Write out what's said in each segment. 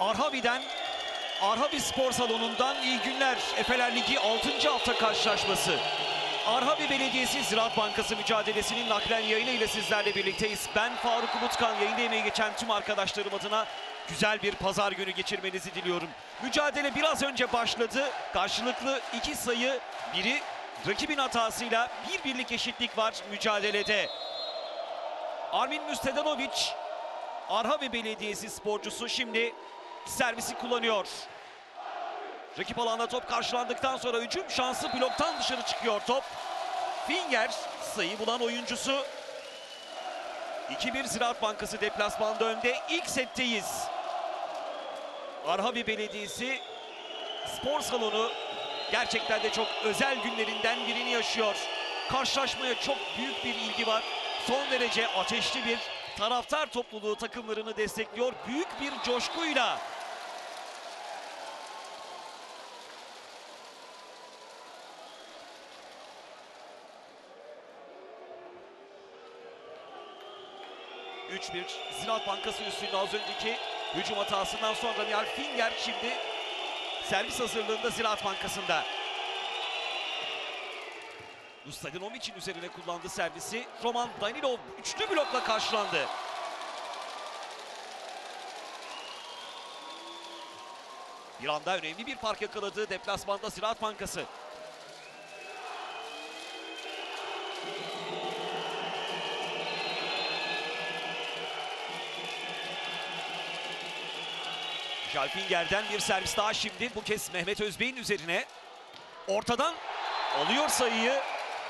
Arhavi'den, Arhavi Spor Salonu'ndan iyi günler. Efeler Ligi 6. hafta karşılaşması. Arhavi Belediyesi Ziraat Bankası mücadelesinin naklen yayını ile sizlerle birlikteyiz. Ben Faruk Umutkan, yayında emeği geçen tüm arkadaşlarım adına güzel bir pazar günü geçirmenizi diliyorum. Mücadele biraz önce başladı. Karşılıklı iki sayı, biri rakibin hatasıyla bir birlik eşitlik var mücadelede. Armin Müstedanovic, Arhavi Belediyesi sporcusu şimdi servisi kullanıyor. Rakip alanda top karşılandıktan sonra hücum şansı bloktan dışarı çıkıyor top. Finger sayı bulan oyuncusu. 2-1 Ziraat Bankası deplasmanda önde. İlk setteyiz. Arhavi Belediyesi spor salonu gerçekten de çok özel günlerinden birini yaşıyor. Karşılaşmaya çok büyük bir ilgi var. Son derece ateşli bir taraftar topluluğu takımlarını destekliyor. Büyük bir coşkuyla Üç bir Ziraat Bankası üstünde az önceki hücum hatasından sonra Nihal Finger şimdi servis hazırlığında Ziraat Bankası'nda. Ustadinovic'in üzerine kullandığı servisi Roman Danilov üçlü blokla karşılandı. Bir anda önemli bir fark yakaladığı deplasmanda Ziraat Bankası. Jalfinger'den bir servis daha şimdi. Bu kez Mehmet Özbey'in üzerine. Ortadan alıyor sayıyı.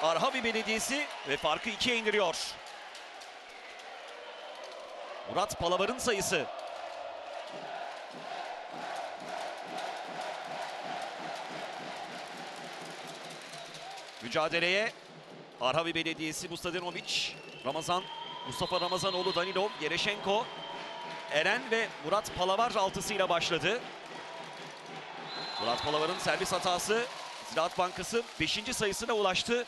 Arhavi Belediyesi ve farkı ikiye indiriyor. Murat Palavar'ın sayısı. Mücadeleye Arhavi Belediyesi Mustadinovic, Ramazan, Mustafa Ramazanoğlu Danilov, Yereşenko, Eren ve Murat Palavar altısıyla başladı. Murat Palavar'ın servis hatası Ziraat Bankası 5. sayısına ulaştı.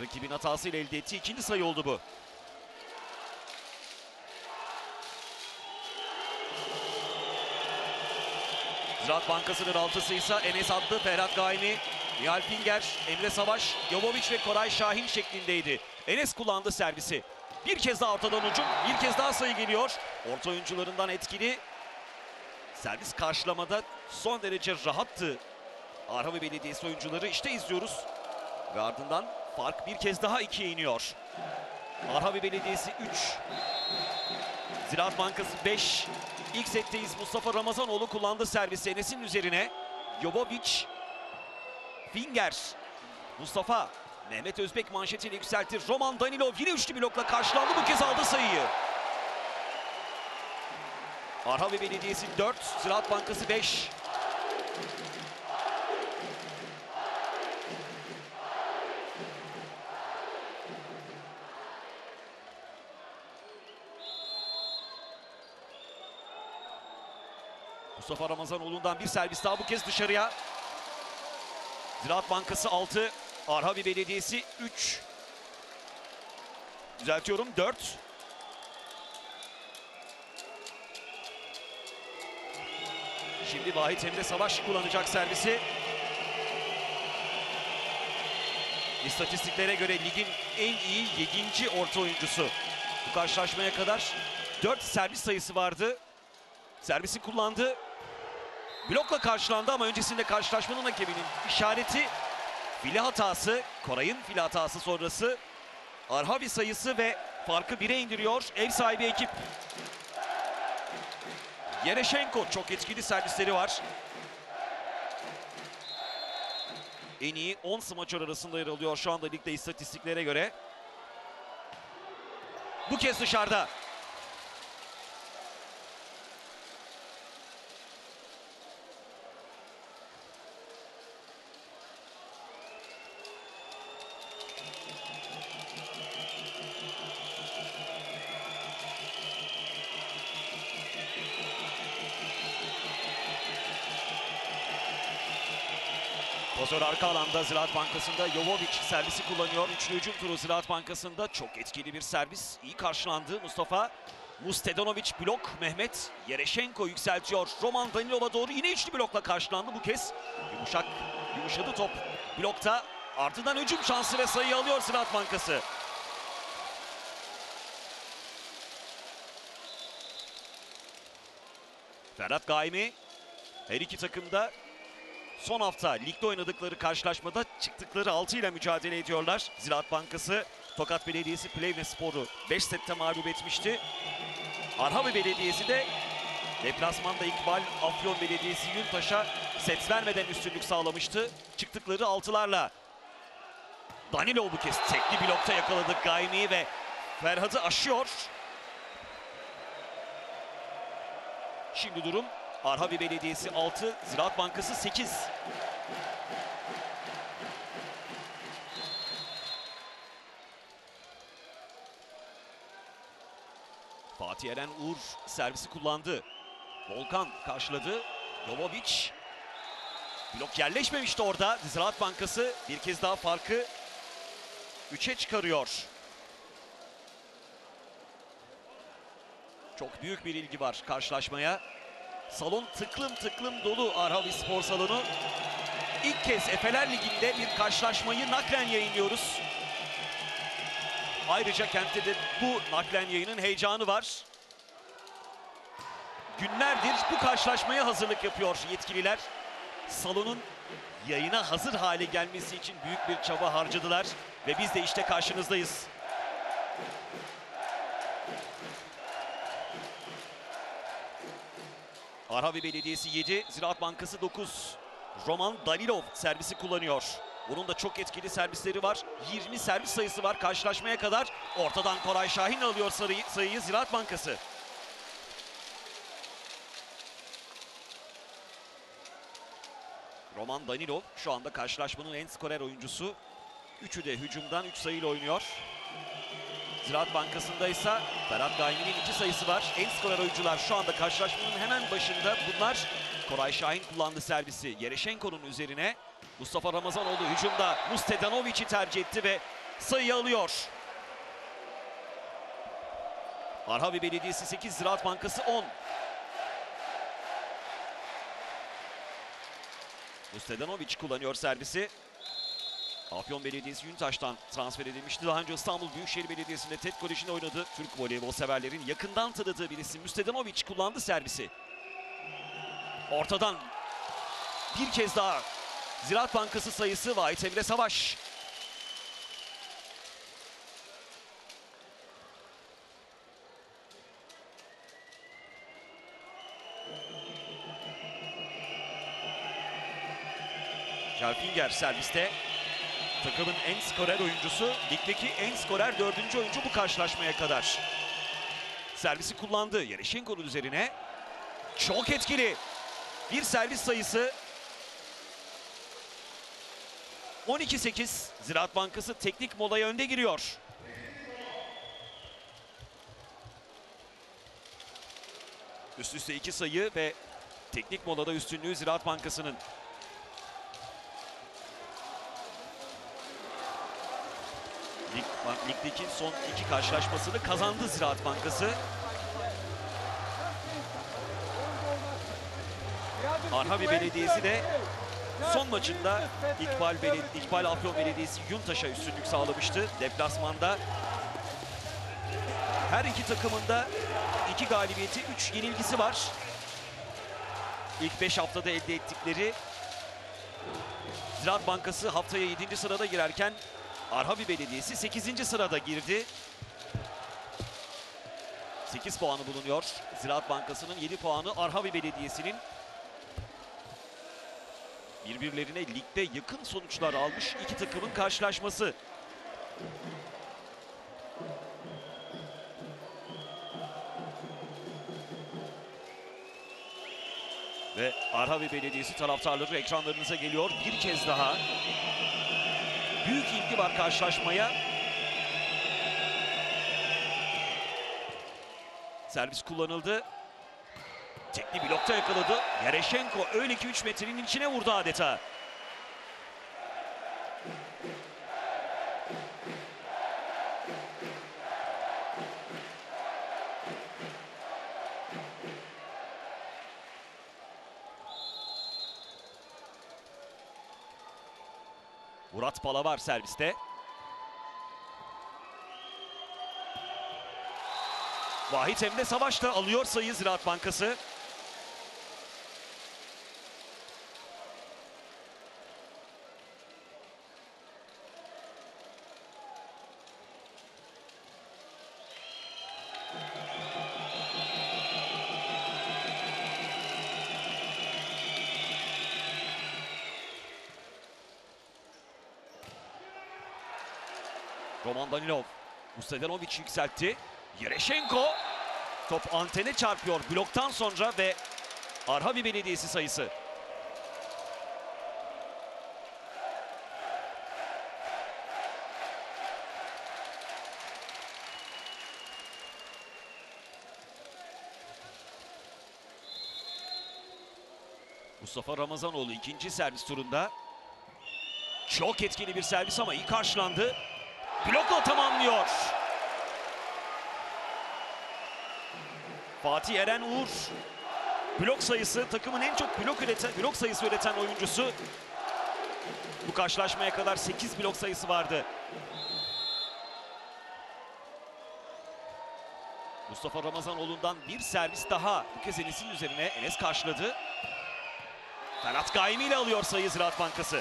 Rakibin hatasıyla elde ettiği ikinci sayı oldu bu. Ziraat Bankası'nın altısı ise Enes Adlı, Ferhat Gaini, Nihal Finger, Emre Savaş, Jovovic ve Koray Şahin şeklindeydi. Enes kullandı servisi. Bir kez daha ortadan hücum, bir kez daha sayı geliyor. Orta oyuncularından etkili. Servis karşılamada son derece rahattı. Arhavi Belediyesi oyuncuları işte izliyoruz. Ve ardından fark bir kez daha ikiye iniyor. Arhavi Belediyesi 3. Ziraat Bankası 5. İlk setteyiz Mustafa Ramazanoğlu kullandı servisi Enes'in üzerine. Jovovic. Finger. Mustafa Mehmet Özbek manşetiyle yükseltir. Roman Danilov yine üçlü blokla karşılandı. Bu kez aldı sayıyı. Arhavi Belediyesi 4, Ziraat Bankası 5. Mustafa Ramazanoğlu'ndan bir servis daha bu kez dışarıya. Ziraat Bankası 6, Arhavi Belediyesi 3. Düzeltiyorum 4. Şimdi Vahit Emre Savaş kullanacak servisi. İstatistiklere göre ligin en iyi 7. orta oyuncusu. Bu karşılaşmaya kadar 4 servis sayısı vardı. Servisi kullandı. Blokla karşılandı ama öncesinde karşılaşmanın hakeminin işareti file hatası, Koray'ın file hatası sonrası Arhavi sayısı ve farkı 1'e indiriyor ev sahibi ekip. Yereşenko çok etkili servisleri var. En iyi 10 smaçör arasında yer alıyor şu anda ligde istatistiklere göre. Bu kez dışarıda. Arka alanda Ziraat Bankası'nda Jovovic servisi kullanıyor. Üçlü hücum turu Ziraat Bankası'nda çok etkili bir servis. İyi karşılandı Mustafa. Mustedanovic blok. Mehmet Yereşenko yükseltiyor. Roman Danilov'a doğru yine üçlü blokla karşılandı bu kez. Yumuşak, yumuşadı top. Blokta ardından hücum şansı ve sayı alıyor Ziraat Bankası. Ferhat Gaimi her iki takımda son hafta ligde oynadıkları karşılaşmada çıktıkları 6 ile mücadele ediyorlar. Ziraat Bankası Tokat Belediyesi Plevne Spor'u 5 sette mağlup etmişti. Arhavi Belediyesi de deplasmanda İkbal Afyon Belediyesi Yuntaş'a set vermeden üstünlük sağlamıştı. Çıktıkları altılarla. Danilo bu kez tekli blokta yakaladık Gaimi'yi ve Ferhat'ı aşıyor. Şimdi durum Arhavi Belediyesi 6, Ziraat Bankası 8. Fatih Eren Uğur servisi kullandı. Volkan karşıladı. Jovovic. Blok yerleşmemişti orada. Ziraat Bankası bir kez daha farkı 3'e çıkarıyor. Çok büyük bir ilgi var karşılaşmaya. Salon tıklım tıklım dolu Arhavi Spor Salonu. İlk kez Efeler Ligi'nde bir karşılaşmayı naklen yayınlıyoruz. Ayrıca kentte de bu naklen yayının heyecanı var. Günlerdir bu karşılaşmaya hazırlık yapıyor yetkililer. Salonun yayına hazır hale gelmesi için büyük bir çaba harcadılar. Ve biz de işte karşınızdayız. Arhavi Belediyesi 7, Ziraat Bankası 9. Roman Dalilov servisi kullanıyor. Bunun da çok etkili servisleri var. 20 servis sayısı var karşılaşmaya kadar. Ortadan Koray Şahin alıyor sayıyı, sayıyı Ziraat Bankası. Roman Danilov şu anda karşılaşmanın en skorer oyuncusu. Üçü de hücumdan 3 sayıyla oynuyor. Ziraat Bankası'nda ise Ferhat Gaimi'nin iki sayısı var. En skorer oyuncular şu anda karşılaşmanın hemen başında. Bunlar Koray Şahin kullandı servisi. Yereşenko'nun üzerine Mustafa Ramazanoğlu hücumda Mustedanovic'i tercih etti ve sayı alıyor. Arhavi Belediyesi 8, Ziraat Bankası 10. Mustedanovic kullanıyor servisi. Afyon Belediyesi Yuntaş'tan transfer edilmişti. Daha önce İstanbul Büyükşehir Belediyesi'nde TED Koleji'nde oynadı. Türk voleybol severlerin yakından tanıdığı bir isim. Müstedanovic kullandı servisi. Ortadan bir kez daha Ziraat Bankası sayısı Vahit Emre Savaş. Jalfinger serviste. Takımın en skorer oyuncusu, ligdeki en skorer dördüncü oyuncu bu karşılaşmaya kadar. Servisi kullandı Yereşenko'nun üzerine. Çok etkili. Bir servis sayısı. 12-8 Ziraat Bankası teknik molaya önde giriyor. Üst üste iki sayı ve teknik molada üstünlüğü Ziraat Bankası'nın. Lig, ligdeki son iki karşılaşmasını kazandı Ziraat Bankası. Arhavi Belediyesi de son maçında İkbal, Beledi İkbal Afyon Belediyesi Yuntaş'a üstünlük sağlamıştı. Deplasmanda her iki takımında iki galibiyeti, üç yenilgisi var. İlk beş haftada elde ettikleri Ziraat Bankası haftaya 7. sırada girerken Arhavi Belediyesi 8. sırada girdi. 8 puanı bulunuyor. Ziraat Bankası'nın 7 puanı Arhavi Belediyesi'nin birbirlerine ligde yakın sonuçlar almış iki takımın karşılaşması. Ve Arhavi Belediyesi taraftarları ekranlarınıza geliyor. Bir kez daha büyük ilgi var karşılaşmaya. Servis kullanıldı. Tekli blokta yakaladı. Yereşenko öyle ki 3 metrenin içine vurdu adeta. Palavar serviste. Vahit Emre Savaş da alıyor sayı Ziraat Bankası. Roman Danilov. Mustadanovic yükseltti. Yereşenko. Top antene çarpıyor bloktan sonra ve Arhavi Belediyesi sayısı. Mustafa Ramazanoğlu ikinci servis turunda. Çok etkili bir servis ama iyi karşılandı. Blokla tamamlıyor. Fatih Eren Uğur blok sayısı takımın en çok blok üreten blok sayısı üreten oyuncusu. Bu karşılaşmaya kadar 8 blok sayısı vardı. Mustafa Ramazanoğlu'ndan bir servis daha. Bu kez Enes'in üzerine Enes karşıladı. Ferhat Gaimi ile alıyor sayı Ziraat Bankası.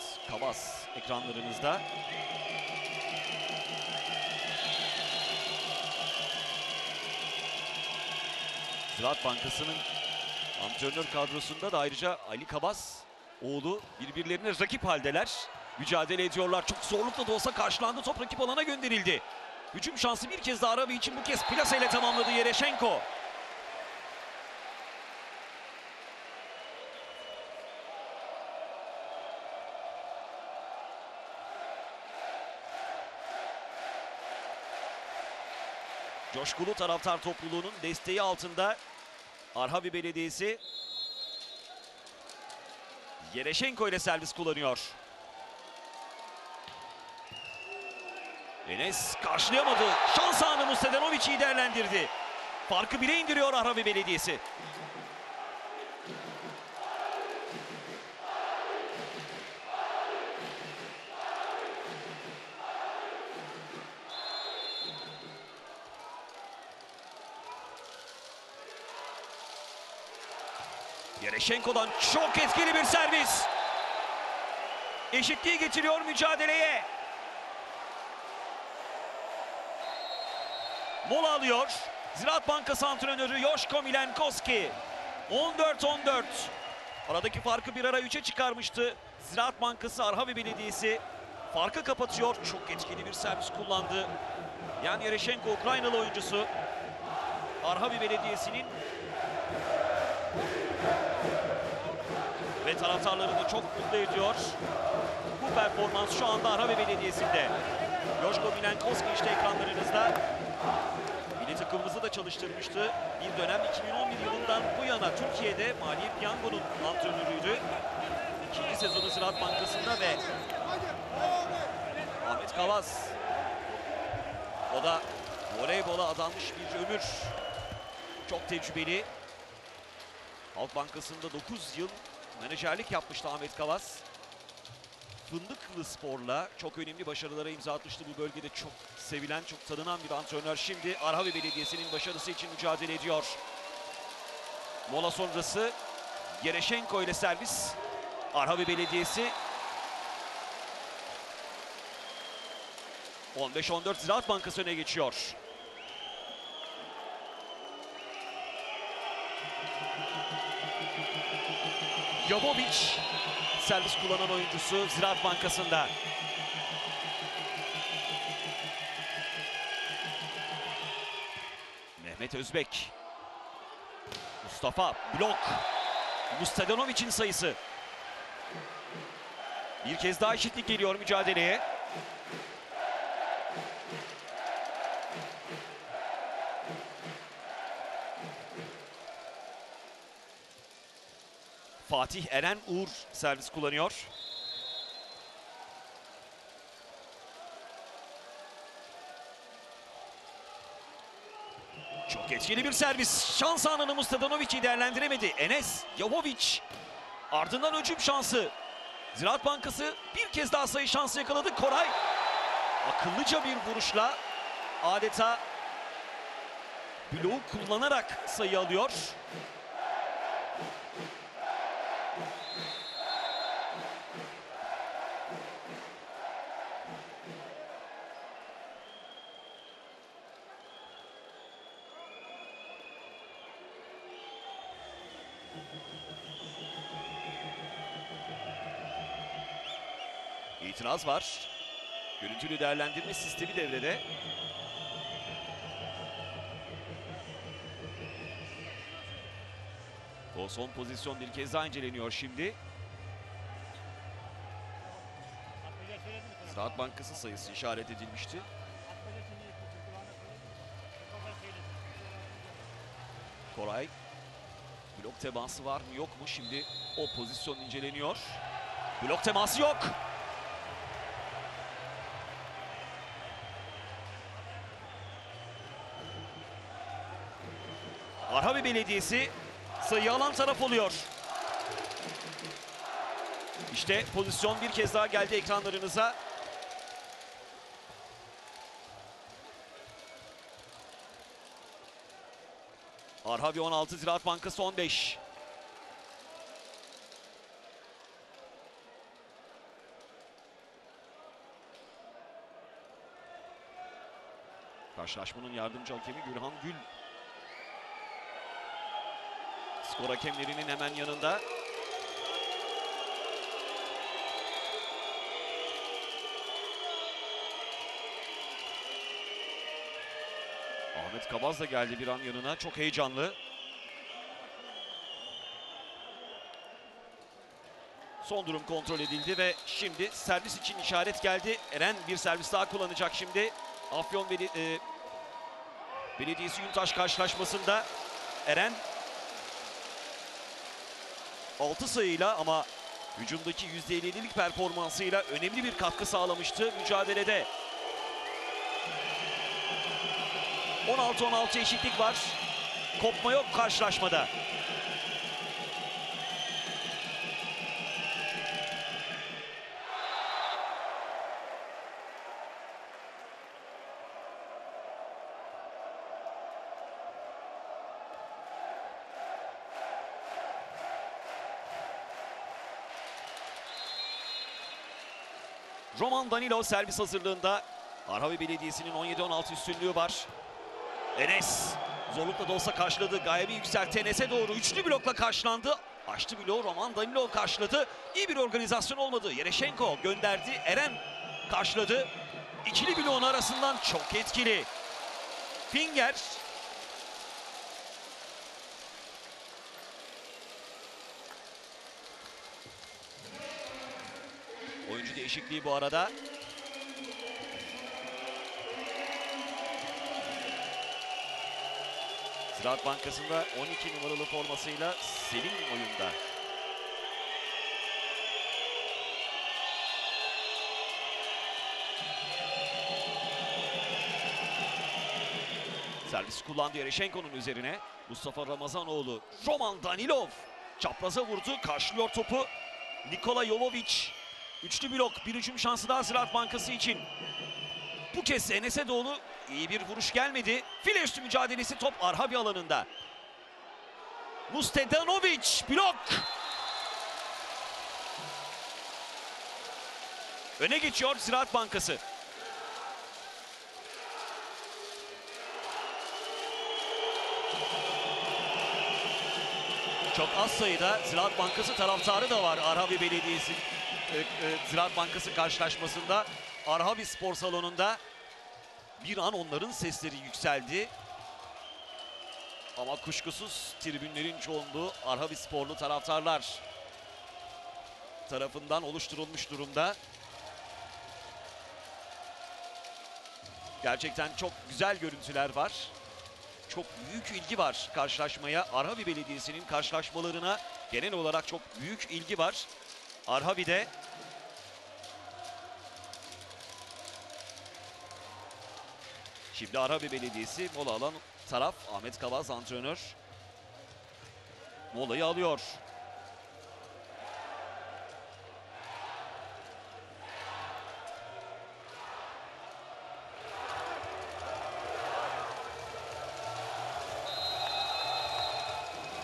Ahmet Kavas ekranlarınızda. Ziraat Bankası'nın antrenör kadrosunda da ayrıca Ali Kabas oğlu birbirlerine rakip haldeler. Mücadele ediyorlar. Çok zorlukla da olsa karşılandı. Top rakip alana gönderildi. Hücum şansı bir kez daha Arabi için bu kez plase ile tamamladı Yereşenko. Coşkulu taraftar topluluğunun desteği altında Arhavi Belediyesi Yereşenko ile servis kullanıyor. Enes karşılayamadı. Şans anı Mustadanovic'i değerlendirdi. Farkı bire indiriyor Arhavi Belediyesi. Yereşenko'dan çok etkili bir servis. Eşitliği getiriyor mücadeleye. Mola alıyor. Ziraat Bankası antrenörü Yoşko Milenkoski. 14-14. Aradaki farkı bir ara 3'e çıkarmıştı. Ziraat Bankası Arhavi Belediyesi farkı kapatıyor. Çok etkili bir servis kullandı. Yani Yereşenko Ukraynalı oyuncusu. Arhavi Belediyesi'nin ve taraftarlarını çok mutlu ediyor. Bu performans şu anda Arhavi Belediyesi'nde. Yoşko Milenkoski işte ekranlarınızda. Milli takımımızı da çalıştırmıştı. Bir dönem 2011 yılından bu yana Türkiye'de Maliye Piyango'nun antrenörüydü. İkinci sezonu Ziraat Bankası'nda ve Ahmet Kavaz. O da voleybola adanmış bir ömür. Çok tecrübeli. Halk Bankası'nda 9 yıl menajerlik yapmıştı Ahmet Kavas. Fındıklı Spor'la çok önemli başarılara imza atmıştı. Bu bölgede çok sevilen, çok tanınan bir antrenör. Şimdi Arhavi Belediyesi'nin başarısı için mücadele ediyor. Mola sonrası Yereşenko ile servis. Arhavi Belediyesi 15-14 Ziraat Bankası öne geçiyor. Jovovic servis kullanan oyuncusu Ziraat Bankası'nda. Mehmet Özbek. Mustafa blok. Mustadonovic'in sayısı. Bir kez daha eşitlik geliyor mücadeleye. Fatih Eren Uğur servis kullanıyor. Çok etkili bir servis. Şans anını Mustadanovic'i değerlendiremedi. Enes Jovovic ardından hücum şansı. Ziraat Bankası bir kez daha sayı şansı yakaladı. Koray akıllıca bir vuruşla adeta bloğu kullanarak sayı alıyor. İtiraz var. Görüntülü değerlendirme sistemi devrede. O son pozisyon bir kez daha inceleniyor şimdi. Ziraat Bankası sayısı işaret edilmişti. Koray. Blok teması var mı yok mu? Şimdi o pozisyon inceleniyor. Blok teması yok. Arhavi Belediyesi sayı alan taraf oluyor. İşte pozisyon bir kez daha geldi ekranlarınıza. Arhavi 16, Ziraat Bankası 15. Karşılaşmanın yardımcı hakemi Gürhan Gül Skor hakemlerinin hemen yanında. Ahmet Kabaz da geldi bir an yanına. Çok heyecanlı. Son durum kontrol edildi ve şimdi servis için işaret geldi. Eren bir servis daha kullanacak şimdi. Afyon Beli e, Belediyesi Yuntaş karşılaşmasında Eren 6 sayıyla ama hücumdaki %50'lik performansıyla önemli bir katkı sağlamıştı mücadelede. 16-16 eşitlik var. Kopma yok karşılaşmada. Roman Danilo servis hazırlığında. Arhavi Belediyesi'nin 17-16 üstünlüğü var. Enes zorlukla da olsa karşıladı. Gayebi yükseltti Enes'e doğru. Üçlü blokla karşılandı. Açtı bloğu Roman Danilo karşıladı. İyi bir organizasyon olmadı. Yereşenko gönderdi. Eren karşıladı. İkili bloğun arasından çok etkili. Finger Oyuncu değişikliği bu arada. Ziraat Bankası'nda 12 numaralı formasıyla Selim oyunda. Servis kullandı Yereşenko'nun üzerine. Mustafa Ramazanoğlu, Roman Danilov çapraza vurdu, karşılıyor topu. Nikola Jovovic Üçlü blok, bir hücum şansı daha Ziraat Bankası için. Bu kez Enes'e doğru iyi bir vuruş gelmedi. File üstü mücadelesi top Arhavi alanında. Mustedanovic blok. Öne geçiyor Ziraat Bankası. Çok az sayıda Ziraat Bankası taraftarı da var Arhavi Belediyesi Ziraat Bankası karşılaşmasında Arhavi Spor Salonu'nda bir an onların sesleri yükseldi. Ama kuşkusuz tribünlerin çoğunluğu Arhavi Sporlu taraftarlar tarafından oluşturulmuş durumda. Gerçekten çok güzel görüntüler var. Çok büyük ilgi var karşılaşmaya. Arhavi Belediyesi'nin karşılaşmalarına genel olarak çok büyük ilgi var. Arhavi'de Şimdi Arhavi Belediyesi mola alan taraf Ahmet Kavaz antrenör. Molayı alıyor.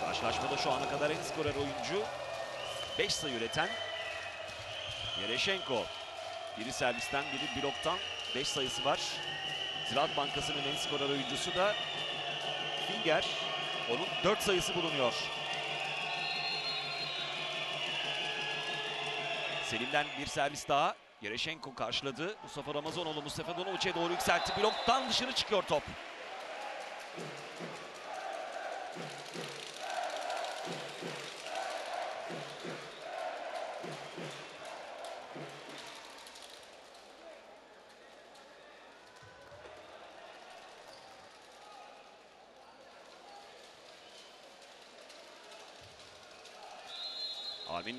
Karşılaşmada şu ana kadar en skorer oyuncu 5 sayı üreten Yereşenko. Biri servisten biri bloktan 5 sayısı var. Ziraat Bankası'nın en skorer oyuncusu da Finger. Onun 4 sayısı bulunuyor. Selim'den bir servis daha. Yereşenko karşıladı. Mustafa Ramazonoğlu Mustafa Donovic'e doğru yükseltti. Bloktan dışarı çıkıyor top.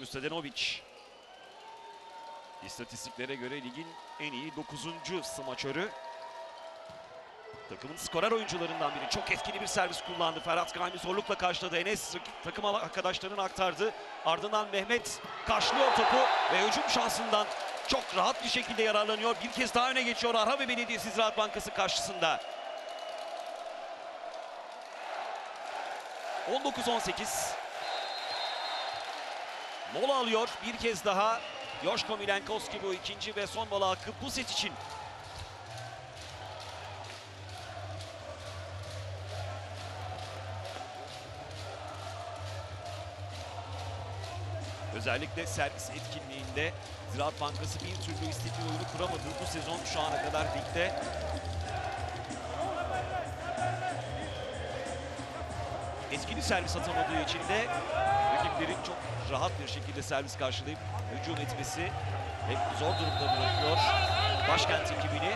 Müstedenovic. İstatistiklere göre ligin en iyi 9. smaçörü. Takımın skorer oyuncularından biri. Çok etkili bir servis kullandı. Ferhat Gami zorlukla karşıladı. Enes takım arkadaşlarının aktardı. Ardından Mehmet karşılıyor topu ve hücum şansından çok rahat bir şekilde yararlanıyor. Bir kez daha öne geçiyor Arhavi Belediyesi Ziraat Bankası karşısında. 19-18. Mola alıyor bir kez daha. Yoşko Milenkoski bu ikinci ve son mola hakkı bu set için. Özellikle servis etkinliğinde Ziraat Bankası bir türlü istediği oyunu kuramadı. Bu sezon şu ana kadar ligde etkili servis atamadığı için de rakiplerin çok rahat bir şekilde servis karşılayıp hücum etmesi hep zor durumda bırakıyor başkent ekibini.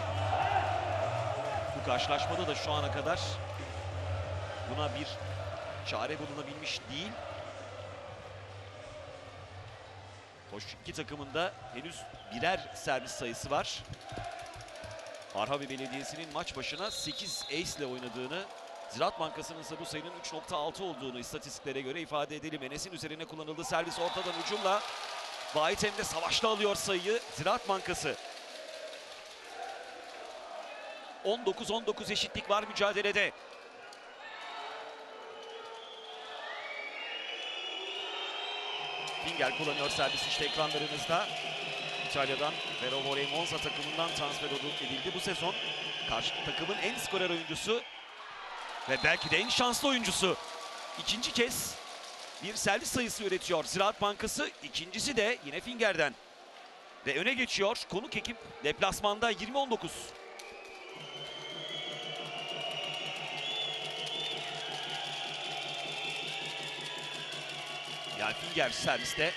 Bu karşılaşmada da şu ana kadar buna bir çare bulunabilmiş değil. Hoş iki takımın da henüz birer servis sayısı var. Arhavi Belediyesi'nin maç başına 8 ace ile oynadığını Ziraat Bankası'nın ise bu sayının 3.6 olduğunu istatistiklere göre ifade edelim. Enes'in üzerine kullanıldı servis ortadan hücumla. Vahit hem de savaşta alıyor sayıyı Ziraat Bankası. 19-19 eşitlik var mücadelede. Finger kullanıyor servis işte ekranlarınızda. İtalya'dan Vero Voley Monza takımından transfer edildi bu sezon. Karşı takımın en skorer oyuncusu ve belki de en şanslı oyuncusu. İkinci kez bir servis sayısı üretiyor Ziraat Bankası. İkincisi de yine Finger'den. Ve öne geçiyor konuk ekip deplasmanda 20-19. Yani Finger serviste.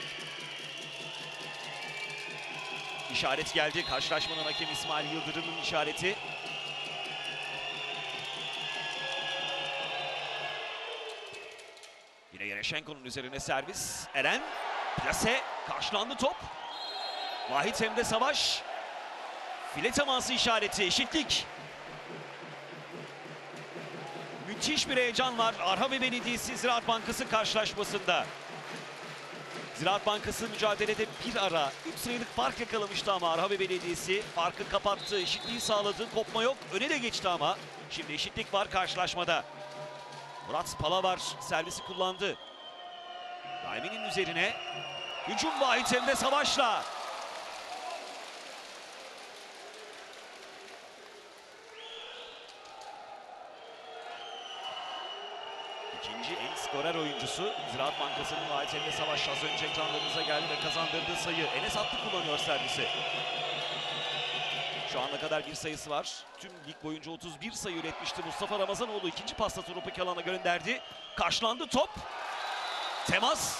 İşaret geldi. Karşılaşmanın hakemi İsmail Yıldırım'ın işareti. Yine Yereşenko'nun üzerine servis. Eren plase karşılandı top. Vahit Emre Savaş. File teması işareti eşitlik. Müthiş bir heyecan var Arhavi Belediyesi Ziraat Bankası karşılaşmasında. Ziraat Bankası mücadelede bir ara 3 sayılık fark yakalamıştı ama Arhavi Belediyesi farkı kapattı, eşitliği sağladı. Kopma yok, öne de geçti ama. Şimdi eşitlik var karşılaşmada. Murat Palavar servisi kullandı. Daimi'nin üzerine hücum Vahit Emre Savaş'la. İkinci en skorer oyuncusu Ziraat Bankası'nın Vahit Emre Savaş az önce ekranlarınıza geldi ve kazandırdığı sayı. Enes Attı kullanıyor servisi. Şu ana kadar bir sayısı var. Tüm lig boyunca 31 sayı üretmişti. Mustafa Ramazanoğlu ikinci pasta topu alana gönderdi. Karşılandı top. Temas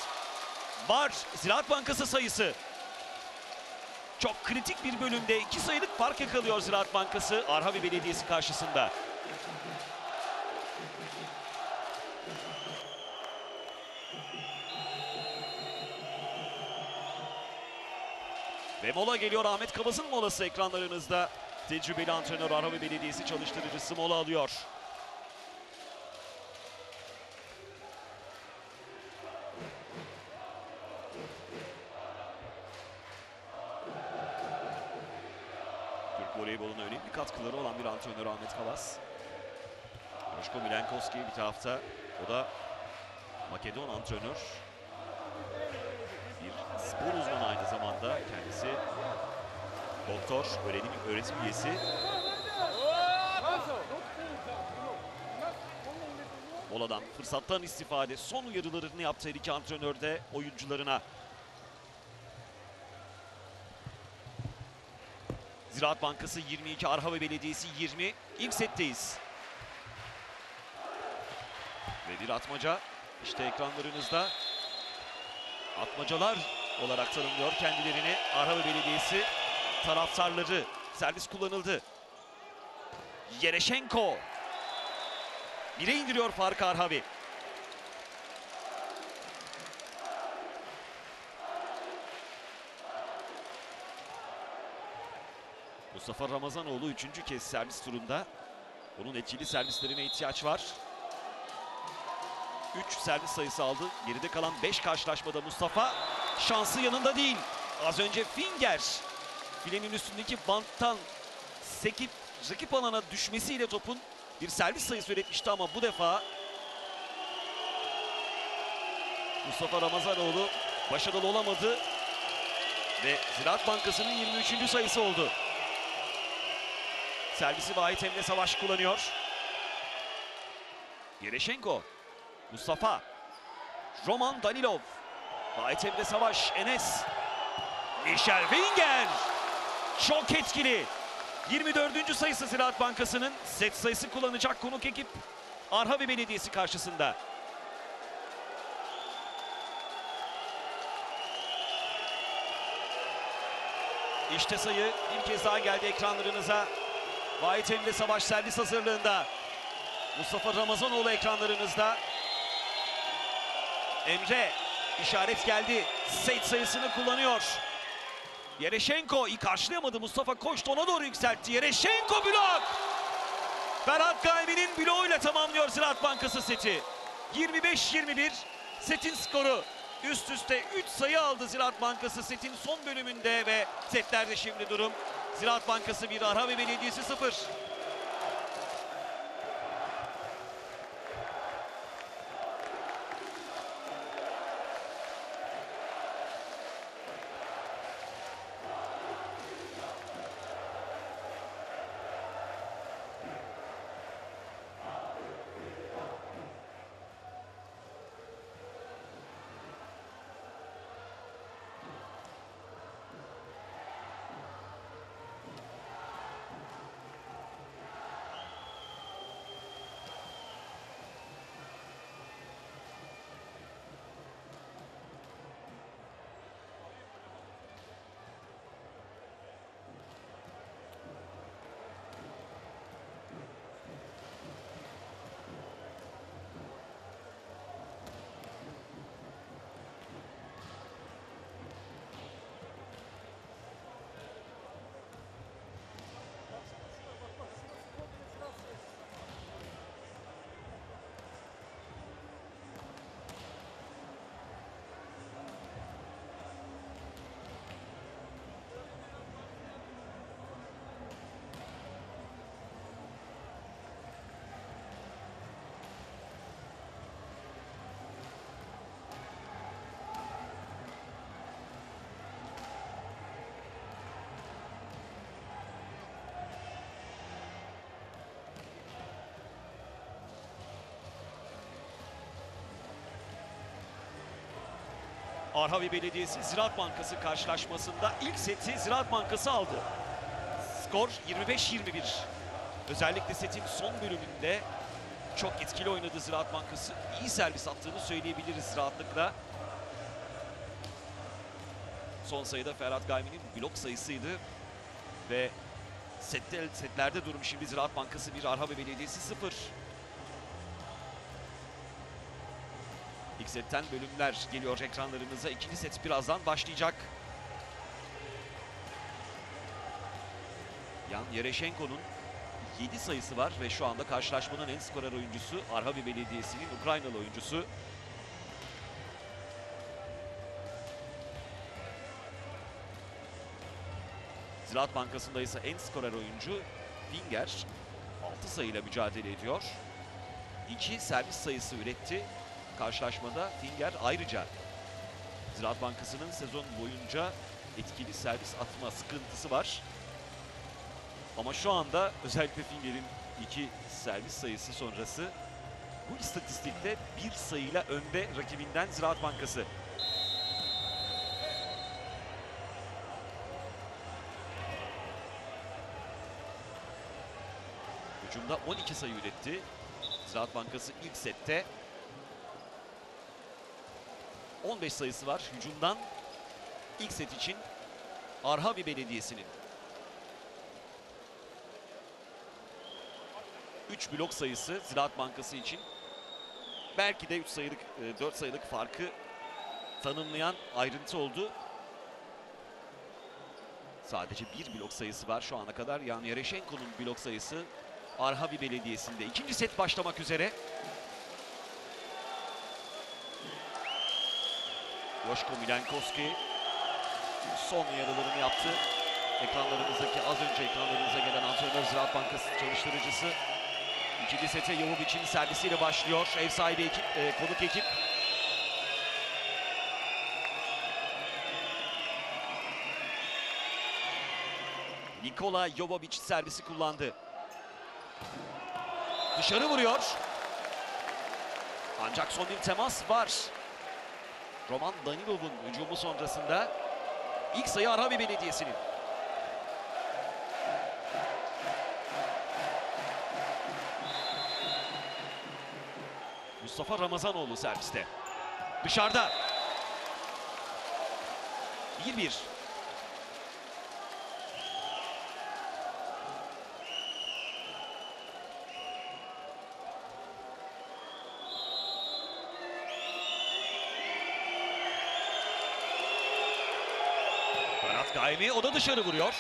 var. Ziraat Bankası sayısı. Çok kritik bir bölümde iki sayılık fark yakalıyor Ziraat Bankası Arhavi Belediyesi karşısında. Ve mola geliyor Ahmet Kabaz'ın molası ekranlarınızda. Tecrübeli antrenör Arhavi Belediyesi çalıştırıcısı mola alıyor. Katkıları olan bir antrenör Ahmet Kalas. Joşko Milenkoski bir tarafta. O da Makedon antrenör. Bir spor uzmanı aynı zamanda. Kendisi doktor, öğretim, öğretim üyesi. Moladan fırsattan istifade son uyarılarını yaptı her iki antrenör de oyuncularına. Ziraat Bankası 22, Arhava Belediyesi 20. İlk setteyiz. Ve bir atmaca işte ekranlarınızda atmacalar olarak tanımlıyor kendilerini. Arhava Belediyesi taraftarları servis kullanıldı. Yereşenko Bire indiriyor Fark Arhavi. Mustafa Ramazanoğlu üçüncü kez servis turunda. Onun etkili servislerine ihtiyaç var. 3 servis sayısı aldı. Geride kalan 5 karşılaşmada Mustafa şansı yanında değil. Az önce Finger filenin üstündeki banttan sekip rakip alana düşmesiyle topun bir servis sayısı üretmişti ama bu defa Mustafa Ramazanoğlu başarılı olamadı ve Ziraat Bankası'nın 23. sayısı oldu. Servisi Vahit Emre Savaş kullanıyor. Yereşenko, Mustafa, Roman Danilov, Vahit Emre Savaş, Enes, Michel Winger. Çok etkili. 24. sayısı Ziraat Bankası'nın set sayısı kullanacak konuk ekip Arhavi Belediyesi karşısında. İşte sayı bir kez daha geldi ekranlarınıza. Vahit Emre Savaş servis hazırlığında. Mustafa Ramazanoğlu ekranlarınızda. Emre işaret geldi. Set sayısını kullanıyor. Yereşenko iyi karşılayamadı. Mustafa koştu ona doğru yükseltti. Yereşenko blok. Ferhat Gaymi'nin bloğuyla tamamlıyor Ziraat Bankası seti. 25-21 setin skoru. Üst üste 3 sayı aldı Ziraat Bankası setin son bölümünde ve setlerde şimdi durum. Ziraat Bankası 1, Arhavi Belediyesi 0. Arhavi Belediyesi Ziraat Bankası karşılaşmasında ilk seti Ziraat Bankası aldı. Skor 25-21. Özellikle setin son bölümünde çok etkili oynadı Ziraat Bankası. İyi servis attığını söyleyebiliriz rahatlıkla. Son sayıda Ferhat Gaymi'nin blok sayısıydı. Ve sette, setlerde durum şimdi Ziraat Bankası 1, Arhavi Belediyesi 0. İlk setten bölümler geliyor ekranlarınıza. İkinci set birazdan başlayacak. Yan Yereşenko'nun 7 sayısı var ve şu anda karşılaşmanın en skorer oyuncusu Arhavi Belediyesi'nin Ukraynalı oyuncusu. Ziraat Bankası'nda ise en skorer oyuncu Finger 6 sayıyla mücadele ediyor. 2 servis sayısı üretti. Karşılaşmada Finger ayrıca Ziraat Bankası'nın sezon boyunca etkili servis atma sıkıntısı var. Ama şu anda özellikle Finger'in iki servis sayısı sonrası bu istatistikte bir sayıyla önde rakibinden Ziraat Bankası. Hücumda 12 sayı üretti. Ziraat Bankası ilk sette 15 sayısı var hücumdan. ilk set için Arhavi Belediyesi'nin 3 blok sayısı Ziraat Bankası için belki de 3 sayılık 4 sayılık farkı tanımlayan ayrıntı oldu. Sadece bir blok sayısı var şu ana kadar. Yani Yereşenko'nun blok sayısı Arhavi Belediyesi'nde. İkinci set başlamak üzere. Yoşko Milenkoski son uyarılarını yaptı. Ekranlarımızdaki az önce ekranlarınıza gelen antrenör Ziraat Bankası çalıştırıcısı. İkinci sete Yovovic'in servisiyle başlıyor. Ev sahibi ekip, e, konuk ekip. Nikola Jovovic servisi kullandı. Dışarı vuruyor. Ancak son bir temas var. Roman Danilov'un hücumu sonrasında ilk sayı Arhavi Belediyesi'nin. Mustafa Ramazanoğlu serviste. Dışarıda. 1-1. Berat Gaimi o da dışarı vuruyor.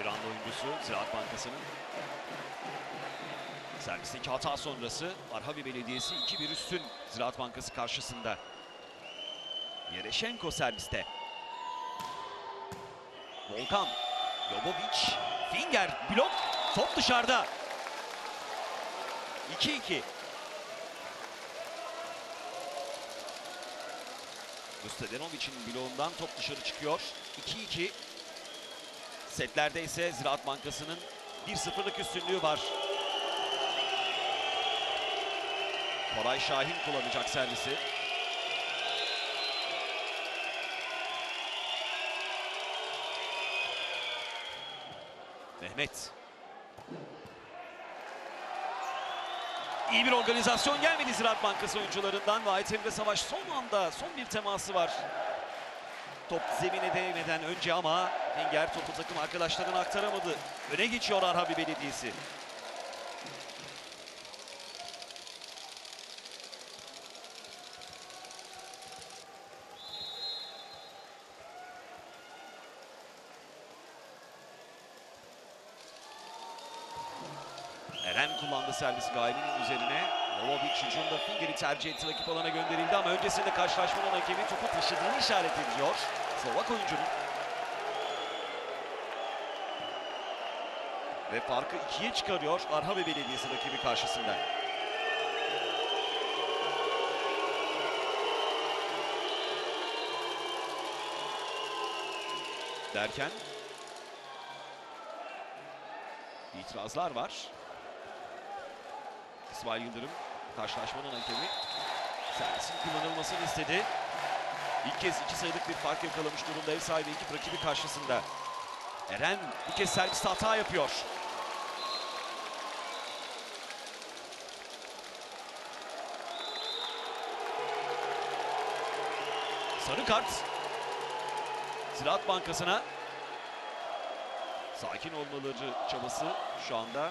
İranlı oyuncusu Ziraat Bankası'nın servisteki hata sonrası Arhavi Belediyesi 2-1 üstün Ziraat Bankası karşısında. Yereşenko serviste. Volkan, Jobovic, Finger, blok, top dışarıda. 2-2. Mustadenovic'in bloğundan top dışarı çıkıyor. 2-2. Setlerde ise Ziraat Bankası'nın 1-0'lık üstünlüğü var. Koray Şahin kullanacak servisi. Mehmet. İyi bir organizasyon gelmedi Ziraat Bankası oyuncularından. Vahit Emre Savaş son anda son bir teması var. Top zemine değmeden önce ama Finger topu takım arkadaşlarına aktaramadı. Öne geçiyor Arhavi Belediyesi. Eren kullandı servis Gayri'nin üzerine. Lovovic hücumda Finger'i tercih etti. Rakip alana gönderildi ama öncesinde karşılaşmanın hakemi topu taşıdığını işaret ediyor. Slovak oyuncunun. Ve farkı ikiye çıkarıyor Arhavi Belediyesi rakibi karşısında. Derken itirazlar var. İsmail Yıldırım karşılaşmanın hakemi servisin kullanılmasını istedi. İlk kez iki sayılık bir fark yakalamış durumda ev sahibi ekip rakibi karşısında. Eren bir kez serviste hata yapıyor. Sarı kart. Ziraat Bankası'na sakin olmaları çabası şu anda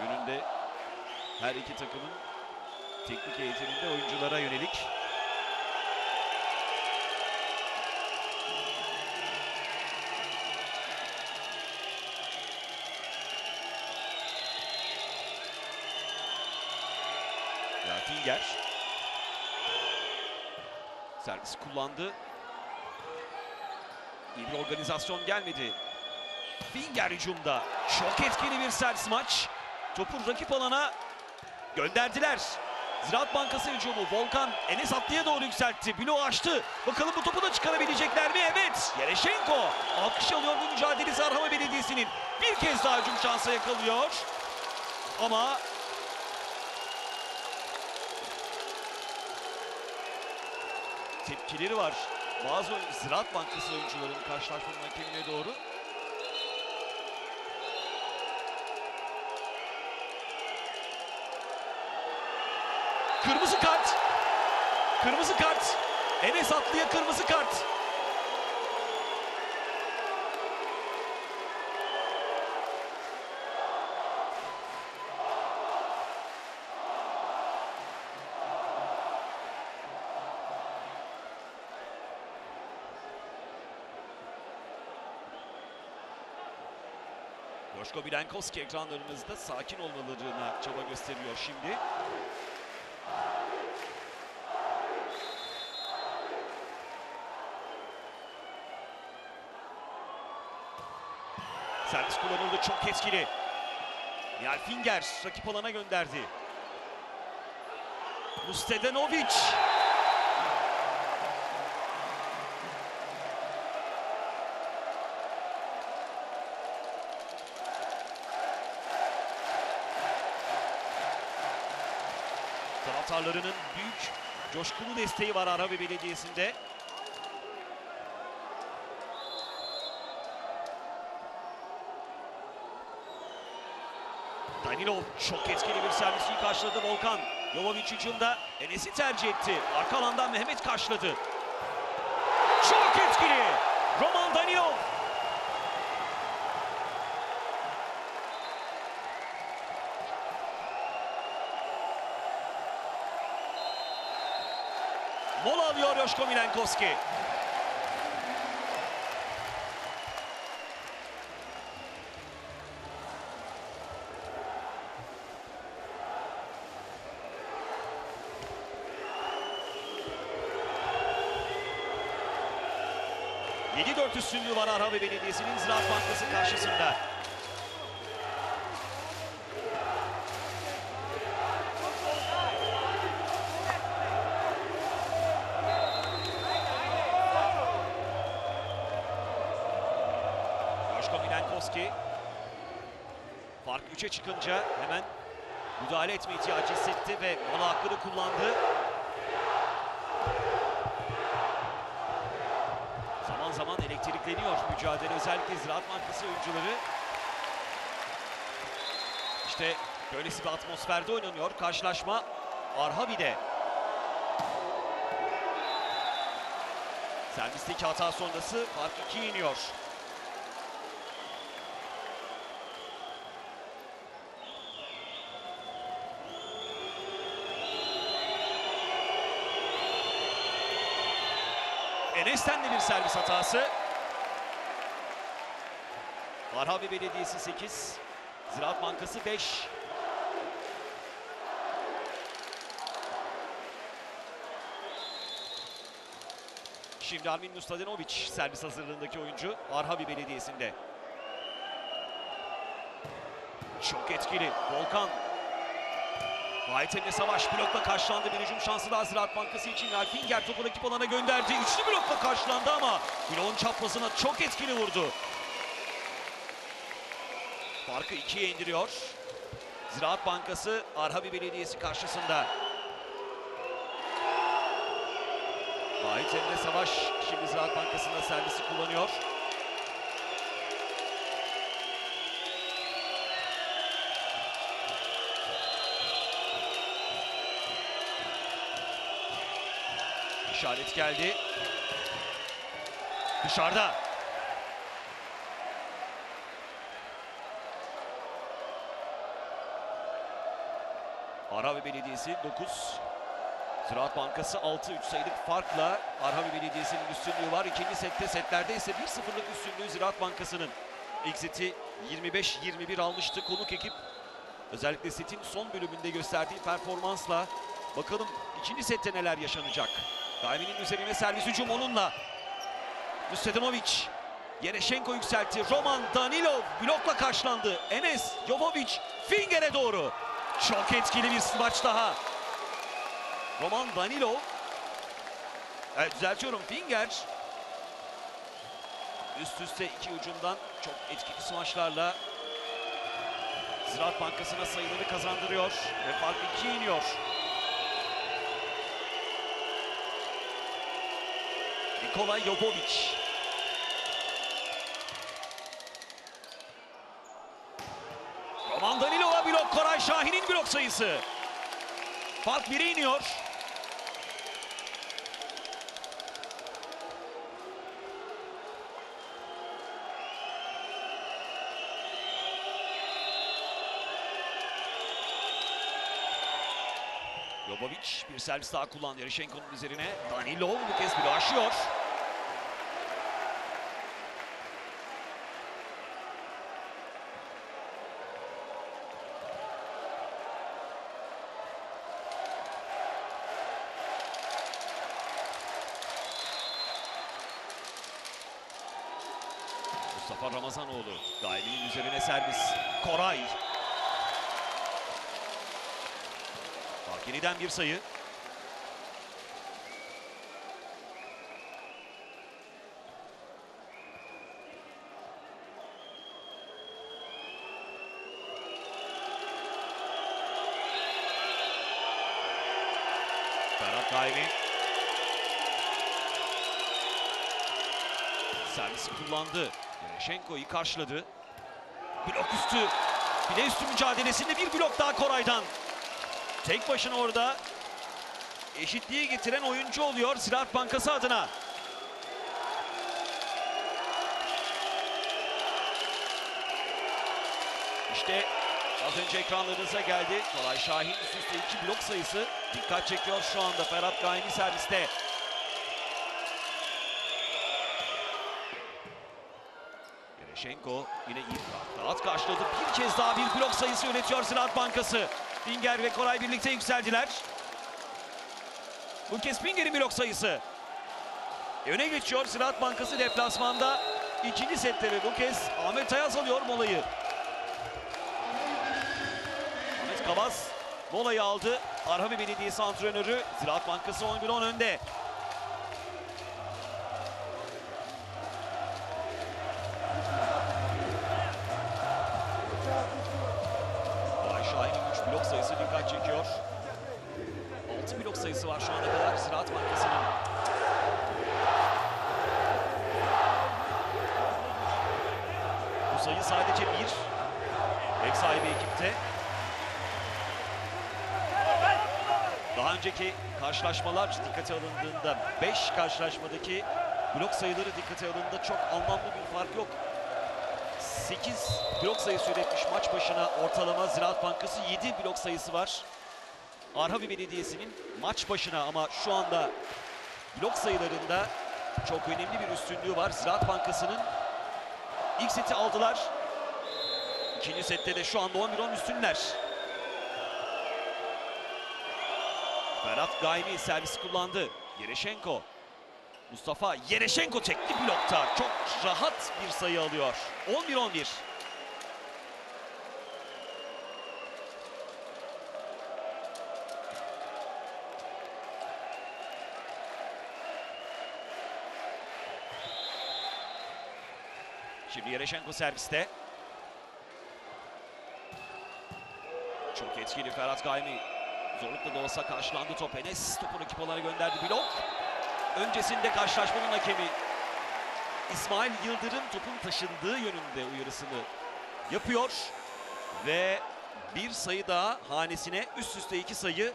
Önünde her iki takımın teknik eğitiminde oyunculara yönelik. Finger. Servis kullandı. İyi bir organizasyon gelmedi. Finger hücumda. Çok etkili bir servis maç. Topu rakip alana gönderdiler. Ziraat Bankası hücumu Volkan Enes Atlı'ya doğru yükseltti. Bloğu açtı. Bakalım bu topu da çıkarabilecekler mi? Evet. Yereşenko alkış alıyor bu mücadelesi Arhama Belediyesi'nin. Bir kez daha hücum şansı yakalıyor. Ama tepkileri var. Bazı Ziraat Bankası oyuncularının karşılaşmanın hakemine doğru. Kırmızı kart. Enes Atlı'ya kırmızı kart. Joşko Bilenkovski ekranlarımızda sakin olmalarına çaba gösteriyor şimdi. Servis kullanıldı çok etkili. Nihal Finger rakip alana gönderdi. Mustedenovic. Taraftarlarının büyük coşkulu desteği var Arabi Belediyesi'nde. Danilov çok etkili bir servisi karşıladı Volkan. Jovovic hücumda Enes'i tercih etti. Arka alandan Mehmet karşıladı. Çok etkili. Roman Danilov. Mola alıyor Yoşko Milenkoski. Yedi dört üstünlüğü var Arhavi Belediyesi'nin Ziraat Bankası karşısında. Joşko Milenkoski fark 3'e çıkınca hemen müdahale etme ihtiyacı hissetti ve mola hakkını kullandı. Elektrikleniyor mücadele özellikle Ziraat Bankası oyuncuları. İşte böylesi bir atmosferde oynanıyor karşılaşma Arhavi'de. Servisteki hata sonrası fark 2'ye iniyor. Enes'ten de bir servis hatası. Arhavi Belediyesi 8, Ziraat Bankası 5. Şimdi Armin Mustadinovic servis hazırlığındaki oyuncu Arhavi Belediyesi'nde. Çok etkili. Volkan. Vahit Savaş blokla karşılandı. Bir hücum şansı daha Ziraat Bankası için. Alfinger topu rakip alana gönderdi. Üçlü blokla karşılandı ama bloğun çaprazına çok etkili vurdu. Farkı ikiye indiriyor. Ziraat Bankası Arhavi Belediyesi karşısında. Vahit Emre Savaş şimdi Ziraat Bankası'nda servisi kullanıyor. İşaret geldi. Dışarıda. Arhavi Belediyesi 9. Ziraat Bankası 6. 3 sayılık farkla Arhavi Belediyesi'nin üstünlüğü var. İkinci sette setlerde ise 1-0'lık üstünlüğü Ziraat Bankası'nın. İlk seti 25-21 almıştı konuk ekip. Özellikle setin son bölümünde gösterdiği performansla Bakalım ikinci sette neler yaşanacak. Daimi'nin üzerine servis hücum onunla. Müstedimovic. Yereşenko yükseltti. Roman Danilov blokla karşılandı. Enes Jovovic Finger'e doğru. Çok etkili bir smaç daha. Roman Danilov. Evet düzeltiyorum Finger. Üst üste iki ucundan çok etkili smaçlarla Ziraat Bankası'na sayıları kazandırıyor ve fark ikiye iniyor. Nikola Jovovic. Blok sayısı. Fark 1'e iniyor. Jovovic bir servis daha kullandı Yereşenko'nun üzerine. Danilov bu kez bile aşıyor. Mustafa Ramazanoğlu. Daimi'nin üzerine servis. Koray. Fark yeniden bir sayı. Ferhat Daimi. Servisi kullandı. Yereşenko'yu karşıladı. Blok üstü. Bile üstü mücadelesinde bir blok daha Koray'dan. Tek başına orada eşitliği getiren oyuncu oluyor Ziraat Bankası adına. İşte az önce ekranlarınıza geldi. Koray Şahin üst üste iki blok sayısı dikkat çekiyor şu anda Ferhat Gaimi serviste. Yereşenko yine iyi rahat karşıladı. Bir kez daha bir blok sayısı üretiyor Ziraat Bankası. Finger ve Koray birlikte yükseldiler. Bu kez Finger'in blok sayısı. Öne geçiyor Ziraat Bankası deplasmanda. ikinci sette ve bu kez Ahmet Ayaz alıyor molayı. Ahmet Kavaz molayı aldı. Arhavi Belediyesi antrenörü Ziraat Bankası 11-10 önde. Karşılaşmalar dikkate alındığında 5 karşılaşmadaki blok sayıları dikkate alındığında çok anlamlı bir fark yok. 8 blok sayısı üretmiş maç başına ortalama Ziraat Bankası 7 blok sayısı var. Arhavi Belediyesi'nin maç başına ama şu anda blok sayılarında çok önemli bir üstünlüğü var. Ziraat Bankası'nın ilk seti aldılar. İkinci sette de şu anda 11-10 üstünler. Ferhat Gaimi servisi kullandı. Yereşenko. Mustafa Yereşenko tekli blokta çok rahat bir sayı alıyor. 11-11. Şimdi Yereşenko serviste. Çok etkili Ferhat Gaimi. Zorlukla da olsa karşılandı top. Enes topu rakip alana gönderdi. Blok. Öncesinde karşılaşmanın hakemi İsmail Yıldırım topun taşındığı yönünde uyarısını yapıyor. Ve bir sayı daha hanesine üst üste iki sayı.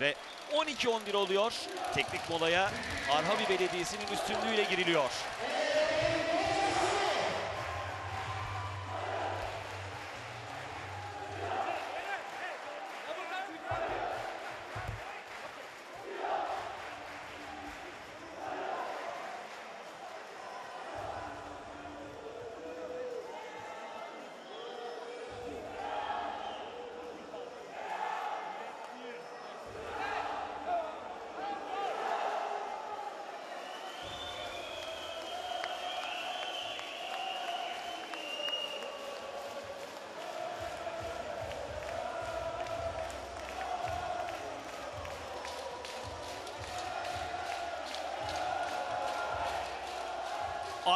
Ve 12-11 oluyor. Teknik molaya Arhavi Belediyesi'nin üstünlüğüyle giriliyor.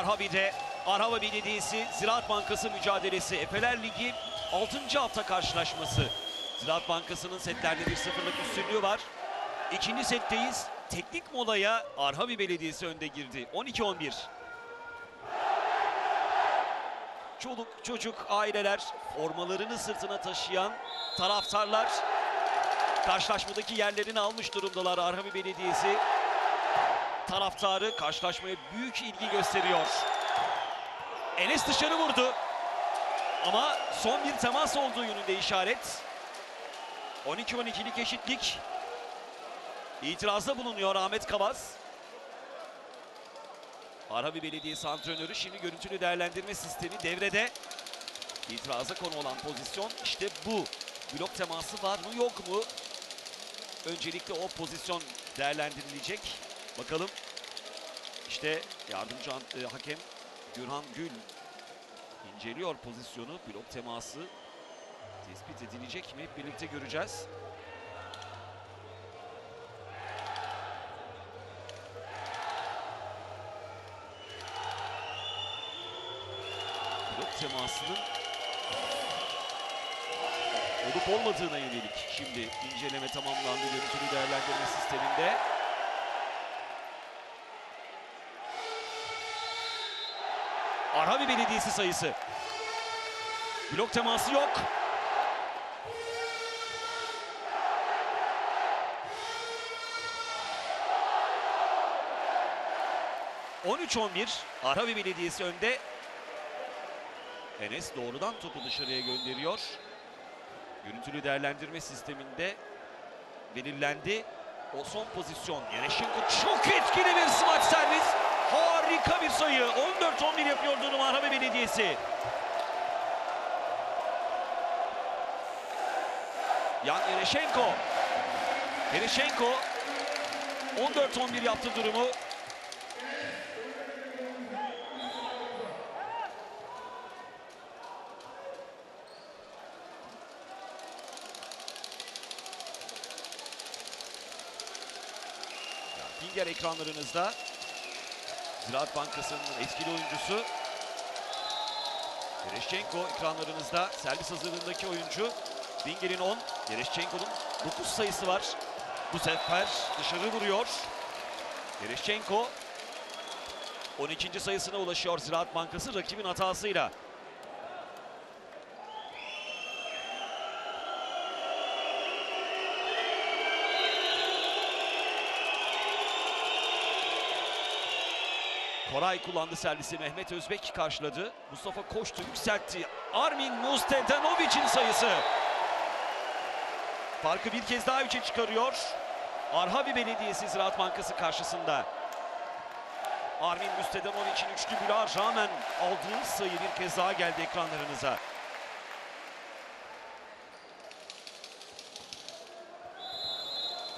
Arhavi'de Arhava Belediyesi Ziraat Bankası mücadelesi. Efeler Ligi 6. hafta karşılaşması. Ziraat Bankası'nın setlerde 1-0'lık üstünlüğü var. İkinci setteyiz. Teknik molaya Arhavi Belediyesi önde girdi. 12-11. Çoluk çocuk aileler formalarını sırtına taşıyan taraftarlar karşılaşmadaki yerlerini almış durumdalar Arhavi Belediyesi. Taraftarı karşılaşmaya büyük ilgi gösteriyor. Enes dışarı vurdu. Ama son bir temas olduğu yönünde işaret. 12-12'lik eşitlik. İtirazda bulunuyor Ahmet Kavaz. Arhavi Belediyesi antrenörü şimdi görüntülü değerlendirme sistemi devrede. İtiraza konu olan pozisyon işte bu. Blok teması var mı yok mu? Öncelikle o pozisyon değerlendirilecek. Bakalım. İşte yardımcı e, hakem Gürhan Gül inceliyor pozisyonu. Blok teması tespit edilecek mi? Birlikte göreceğiz. Blok temasının olup olmadığına yönelik şimdi inceleme tamamlandı görüntülü değerlendirme sisteminde. Arhavi Belediyesi sayısı. Blok teması yok. ...13-11 Arhavi Belediyesi önde. Enes doğrudan topu dışarıya gönderiyor. Görüntülü değerlendirme sisteminde belirlendi. O son pozisyon. Yereşenko çok etkili bir smaç servis. Harika bir sayı. 14-11 yapıyor durum Arhavi Belediyesi. Yan Yereşenko. Yereşenko 14-11 yaptı durumu. Finger ekranlarınızda. Ziraat Bankası'nın etkili oyuncusu. Yereşçenko ekranlarınızda. Servis hazırlığındaki oyuncu. Binger'in 10. Yereşçenko'nun 9 sayısı var. Bu sefer dışarı vuruyor. Yereşçenko 12. sayısına ulaşıyor Ziraat Bankası rakibin hatasıyla. Koray kullandı servisi Mehmet Özbek karşıladı. Mustafa koştu yükseltti. Armin Mustedanovic'in sayısı. Farkı bir kez daha üçe çıkarıyor. Arhavi Belediyesi Ziraat Bankası karşısında. Armin Mustedanovic'in üçlü bloğa rağmen aldığı sayı bir kez daha geldi ekranlarınıza.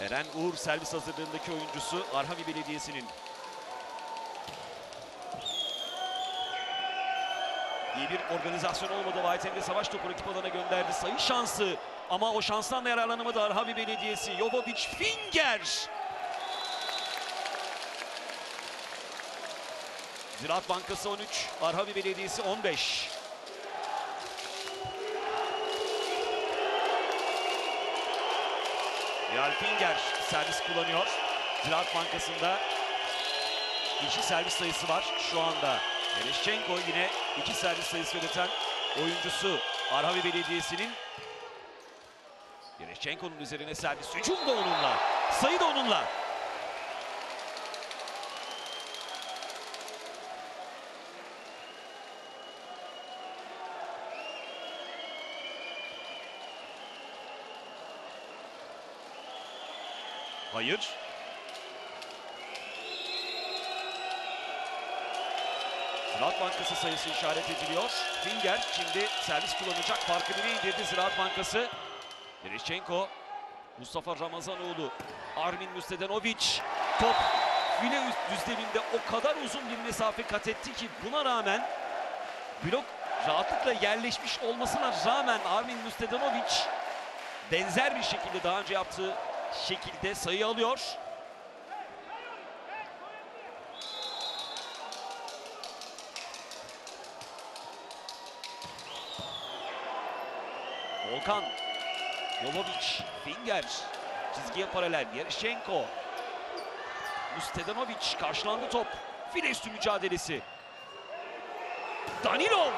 Eren Uğur servis hazırlığındaki oyuncusu Arhavi Belediyesi'nin İyi bir organizasyon olmadı. Vahit Emre savaş topu rakip alana gönderdi. Sayı şansı ama o şanstan da yararlanamadı Arhavi Belediyesi. Jovovic Finger. Ziraat Bankası 13, Arhavi Belediyesi 15. Real Finger servis kullanıyor. Ziraat Bankası'nda kişi servis sayısı var şu anda. Yereşçenko yine iki servis sayısı üreten oyuncusu Arhavi Belediyesi'nin. Yereşçenko'nun üzerine servis. Hücum da onunla. Sayı da onunla. Hayır. Ziraat Bankası sayısı işaret ediliyor. Finger şimdi servis kullanacak. Farkı bire indirdi Ziraat Bankası. Yereşçenko, Mustafa Ramazanoğlu, Armin Müstedenovic. Top file üst düzleminde o kadar uzun bir mesafe kat etti ki buna rağmen blok rahatlıkla yerleşmiş olmasına rağmen Armin Müstedenovic benzer bir şekilde daha önce yaptığı şekilde sayı alıyor. Volkan. Jovovic. Finger. Çizgiye paralel. Yerişenko. Mustedanovic. Karşılandı top. File üstü mücadelesi. Danilov.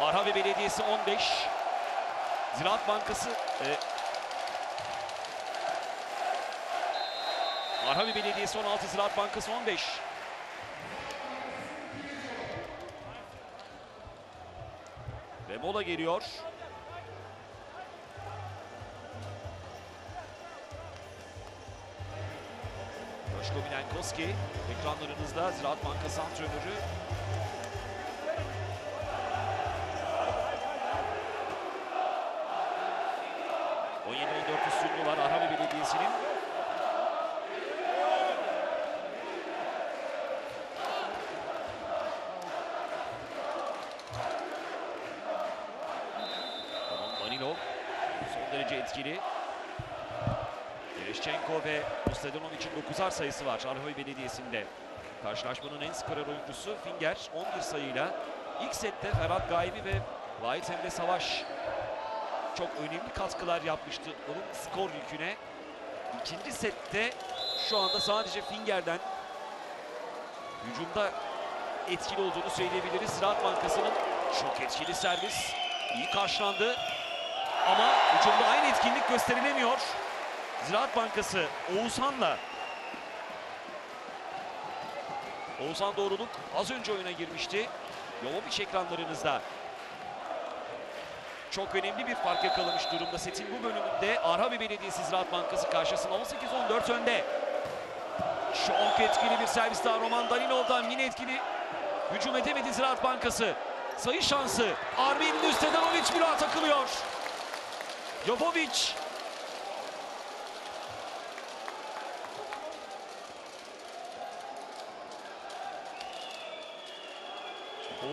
Arhavi Belediyesi 15. Ziraat Bankası e, Arhavi Belediyesi 16, Ziraat Bankası 15. mola geliyor. Joşko Milenkoski ekranlarınızda Ziraat Bankası antrenörü ve Mustadanovic'in 9'ar sayısı var Arhavi Belediyesi'nde. Karşılaşmanın en skorer oyuncusu Finger 11 sayıyla. İlk sette Ferhat Gaybi ve Vahit Emre Savaş çok önemli katkılar yapmıştı onun skor yüküne. İkinci sette şu anda sadece Finger'den hücumda etkili olduğunu söyleyebiliriz. Ziraat Bankası'nın çok etkili servis. iyi karşılandı. Ama hücumda aynı etkinlik gösterilemiyor. Ziraat Bankası Oğuzhan'la Oğuzhan Doğruluk az önce oyuna girmişti. Jovovic ekranlarınızda. Çok önemli bir fark yakalamış durumda setin bu bölümünde. Arhavi Belediyesi Ziraat Bankası karşısında 18-14 önde. Çok etkili bir servis daha Roman Danilov'dan yine etkili hücum edemedi Ziraat Bankası. Sayı şansı. Armin Nustedanovic bloğa takılıyor. Jovovic.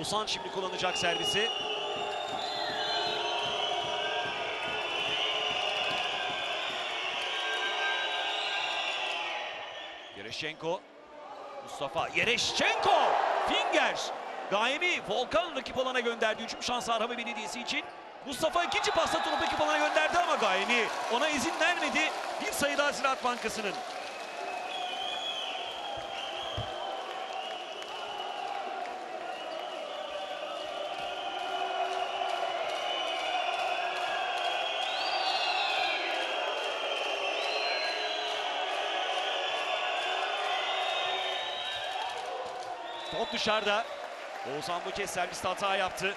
Oğuzhan şimdi kullanacak servisi. Yereşenko. Mustafa Yereşenko. Finger. Gaimi Volkan rakip alana gönderdi. Hücum şansı Arhava Belediyesi için. Mustafa ikinci pasta topu rakip alana gönderdi ama Gaimi ona izin vermedi. Bir sayı daha Ziraat Bankası'nın. Top dışarıda. Oğuzhan bu kez serviste hata yaptı.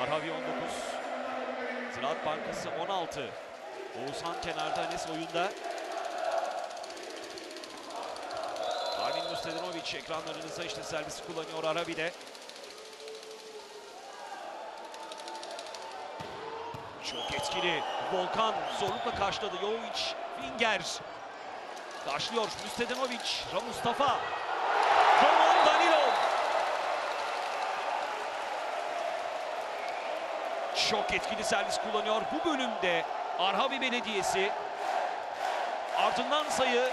Arhavi 19. Ziraat Bankası 16. Oğuzhan kenarda Enes oyunda. Armin Mustedinovic ekranlarınızda işte servisi kullanıyor Arabi'de. Çok etkili. Volkan zorlukla karşıladı. Jovic, Finger. Karşılıyor Mustedinovic, Mustafa. Roman Danilov. Çok etkili servis kullanıyor. Bu bölümde Arhavi Belediyesi ardından sayı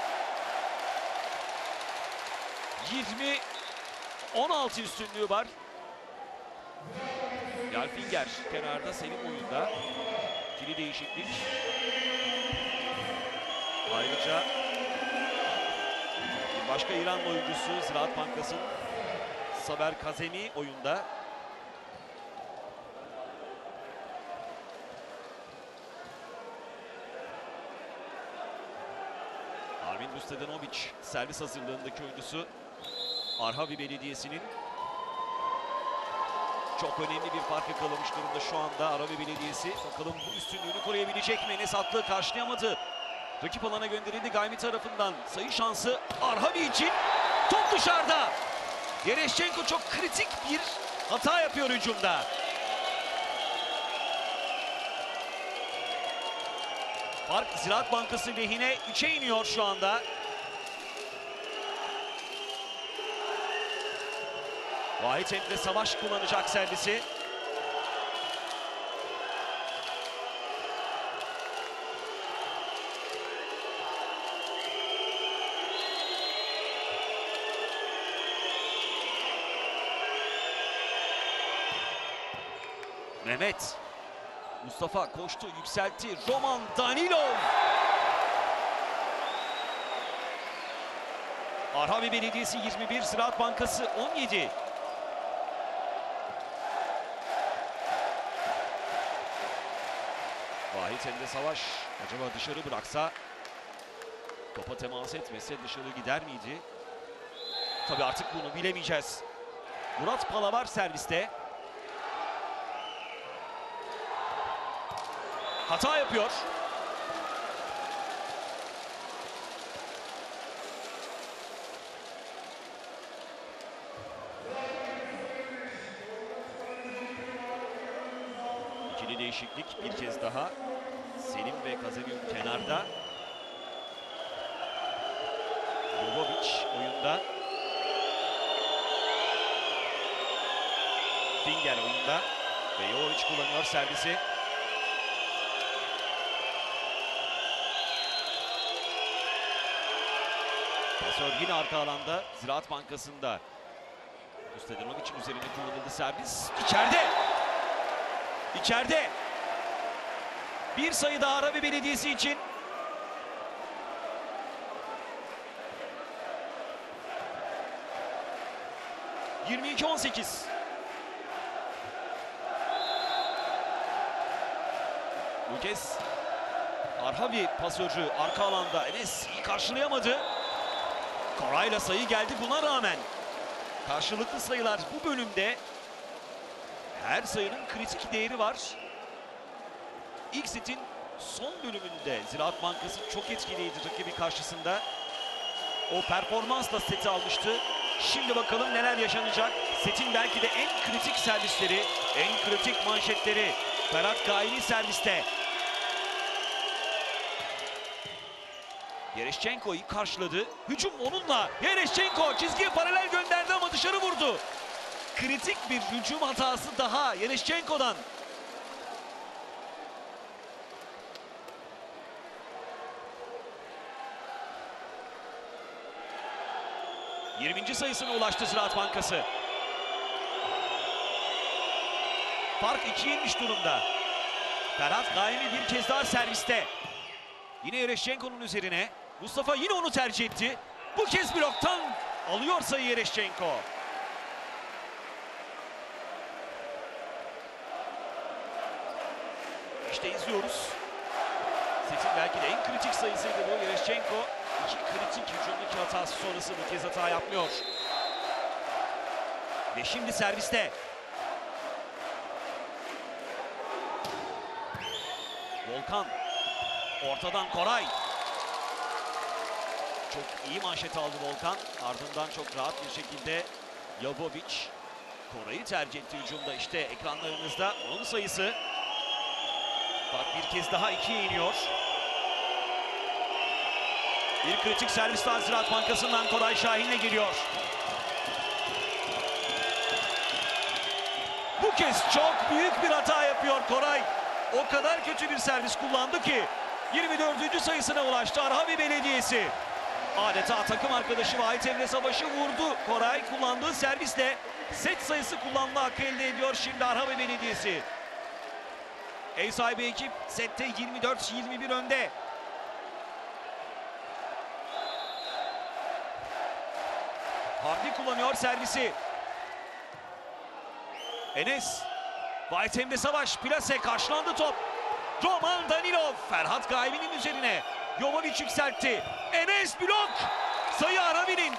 20 16 üstünlüğü var. Yalfinger kenarda Selim oyunda. İkili değişiklik. Ayrıca başka İran oyuncusu Ziraat Bankası'nın Saber Kazemi oyunda. Armin Mustedanovic servis hazırlığındaki oyuncusu. Arhavi Belediyesi'nin çok önemli bir fark yakalamış durumda şu anda Arabi Belediyesi. Bakalım bu üstünlüğünü koruyabilecek mi? Enes Atlı karşılayamadı. Rakip alana gönderildi Gaymi tarafından. Sayı şansı Arhavi için. Top dışarıda. Yereşçenko çok kritik bir hata yapıyor hücumda. Fark Ziraat Bankası lehine 3'e iniyor şu anda. Vahit Emre Savaş kullanacak servisi. Mehmet. Mustafa koştu, yükseltti. Roman Danilov. Arhavi Belediyesi 21, Ziraat Bankası 17. Emre Savaş acaba dışarı bıraksa topa temas etmese dışarı gider miydi? Tabii artık bunu bilemeyeceğiz. Murat Palavar serviste. Hata yapıyor. İkili değişiklik bir kez daha. Selim ve Kazemium kenarda. Jovovic oyunda. Finger oyunda. Ve Jovovic kullanıyor servisi. Pasör yine arka alanda. Ziraat Bankası'nda. Ustadinovic'in üzerine kullanıldı servis. İçeride. İçeride. Bir sayı daha Arabi Belediyesi için. ...22-18. Bu kez Arhavi pasörü arka alanda Enes iyi karşılayamadı. Koray'la sayı geldi buna rağmen. Karşılıklı sayılar bu bölümde her sayının kritik değeri var. İlk setin son bölümünde Ziraat Bankası çok etkiliydi rakibi karşısında. O performansla seti almıştı. Şimdi bakalım neler yaşanacak. Setin belki de en kritik servisleri, en kritik manşetleri Ferhat Gaili serviste. Yereşçenko'yu karşıladı. Hücum onunla. Yereşçenko çizgiye paralel gönderdi ama dışarı vurdu. Kritik bir hücum hatası daha Yereşçenko'dan. ...20. sayısına ulaştı Ziraat Bankası. Fark 2'ye inmiş durumda. Ferhat Gaimi bir kez daha serviste. Yine Yereşçenko'nun üzerine. Mustafa yine onu tercih etti. Bu kez bloktan alıyor sayı Yereşçenko. İşte izliyoruz. Setin belki de en kritik sayısıydı bu. Yereşçenko iki kritik hücumdaki hatası sonrası bu kez hata yapmıyor. Ve şimdi serviste. Volkan. Ortadan Koray. Çok iyi manşet aldı Volkan. Ardından çok rahat bir şekilde Jovovic Koray'ı tercih etti hücumda. İşte ekranlarınızda onun sayısı. Bak bir kez daha ikiye iniyor. Bir kritik servis daha Ziraat Bankası'ndan Koray Şahin'le geliyor. Bu kez çok büyük bir hata yapıyor Koray. O kadar kötü bir servis kullandı ki 24. sayısına ulaştı Arhavi Belediyesi. Adeta takım arkadaşı Vahit Emre Savaş'ı vurdu. Koray kullandığı servisle set sayısı kullanma hakkı elde ediyor şimdi Arhavi Belediyesi. Ev sahibi ekip sette 24-21 önde. Hardy kullanıyor servisi. Enes. Vahit Emre Savaş plase karşılandı top. Roman Danilov Ferhat Gaybi'nin üzerine. Jovovic yükseltti. Enes blok. Sayı Arabi'nin.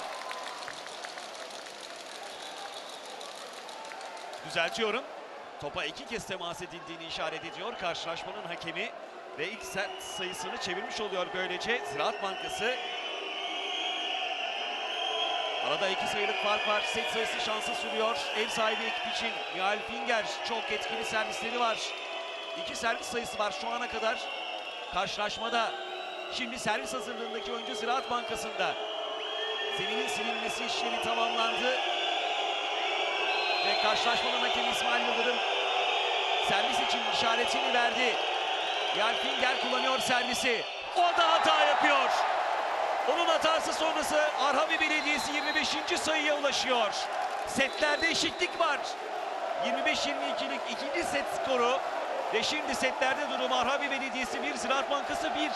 Düzeltiyorum. Topa iki kez temas edildiğini işaret ediyor karşılaşmanın hakemi. Ve ilk set sayısını çevirmiş oluyor böylece Ziraat Bankası. Arada iki sayılık fark var. Set sayısı şansı sürüyor. Ev sahibi ekip için Mihail Finger çok etkili servisleri var. İki servis sayısı var şu ana kadar. Karşılaşmada şimdi servis hazırlığındaki oyuncu Ziraat Bankası'nda. Zeminin silinmesi işlemi tamamlandı. Ve karşılaşmanın hakemi İsmail Yıldırım servis için işaretini verdi. Finger kullanıyor servisi. O da hata yapıyor. Onun hatası sonrası Arhavi Belediyesi 25. sayıya ulaşıyor. Setlerde eşitlik var. 25-22'lik ikinci set skoru. Ve şimdi setlerde durum Arhavi Belediyesi 1, Ziraat Bankası 1.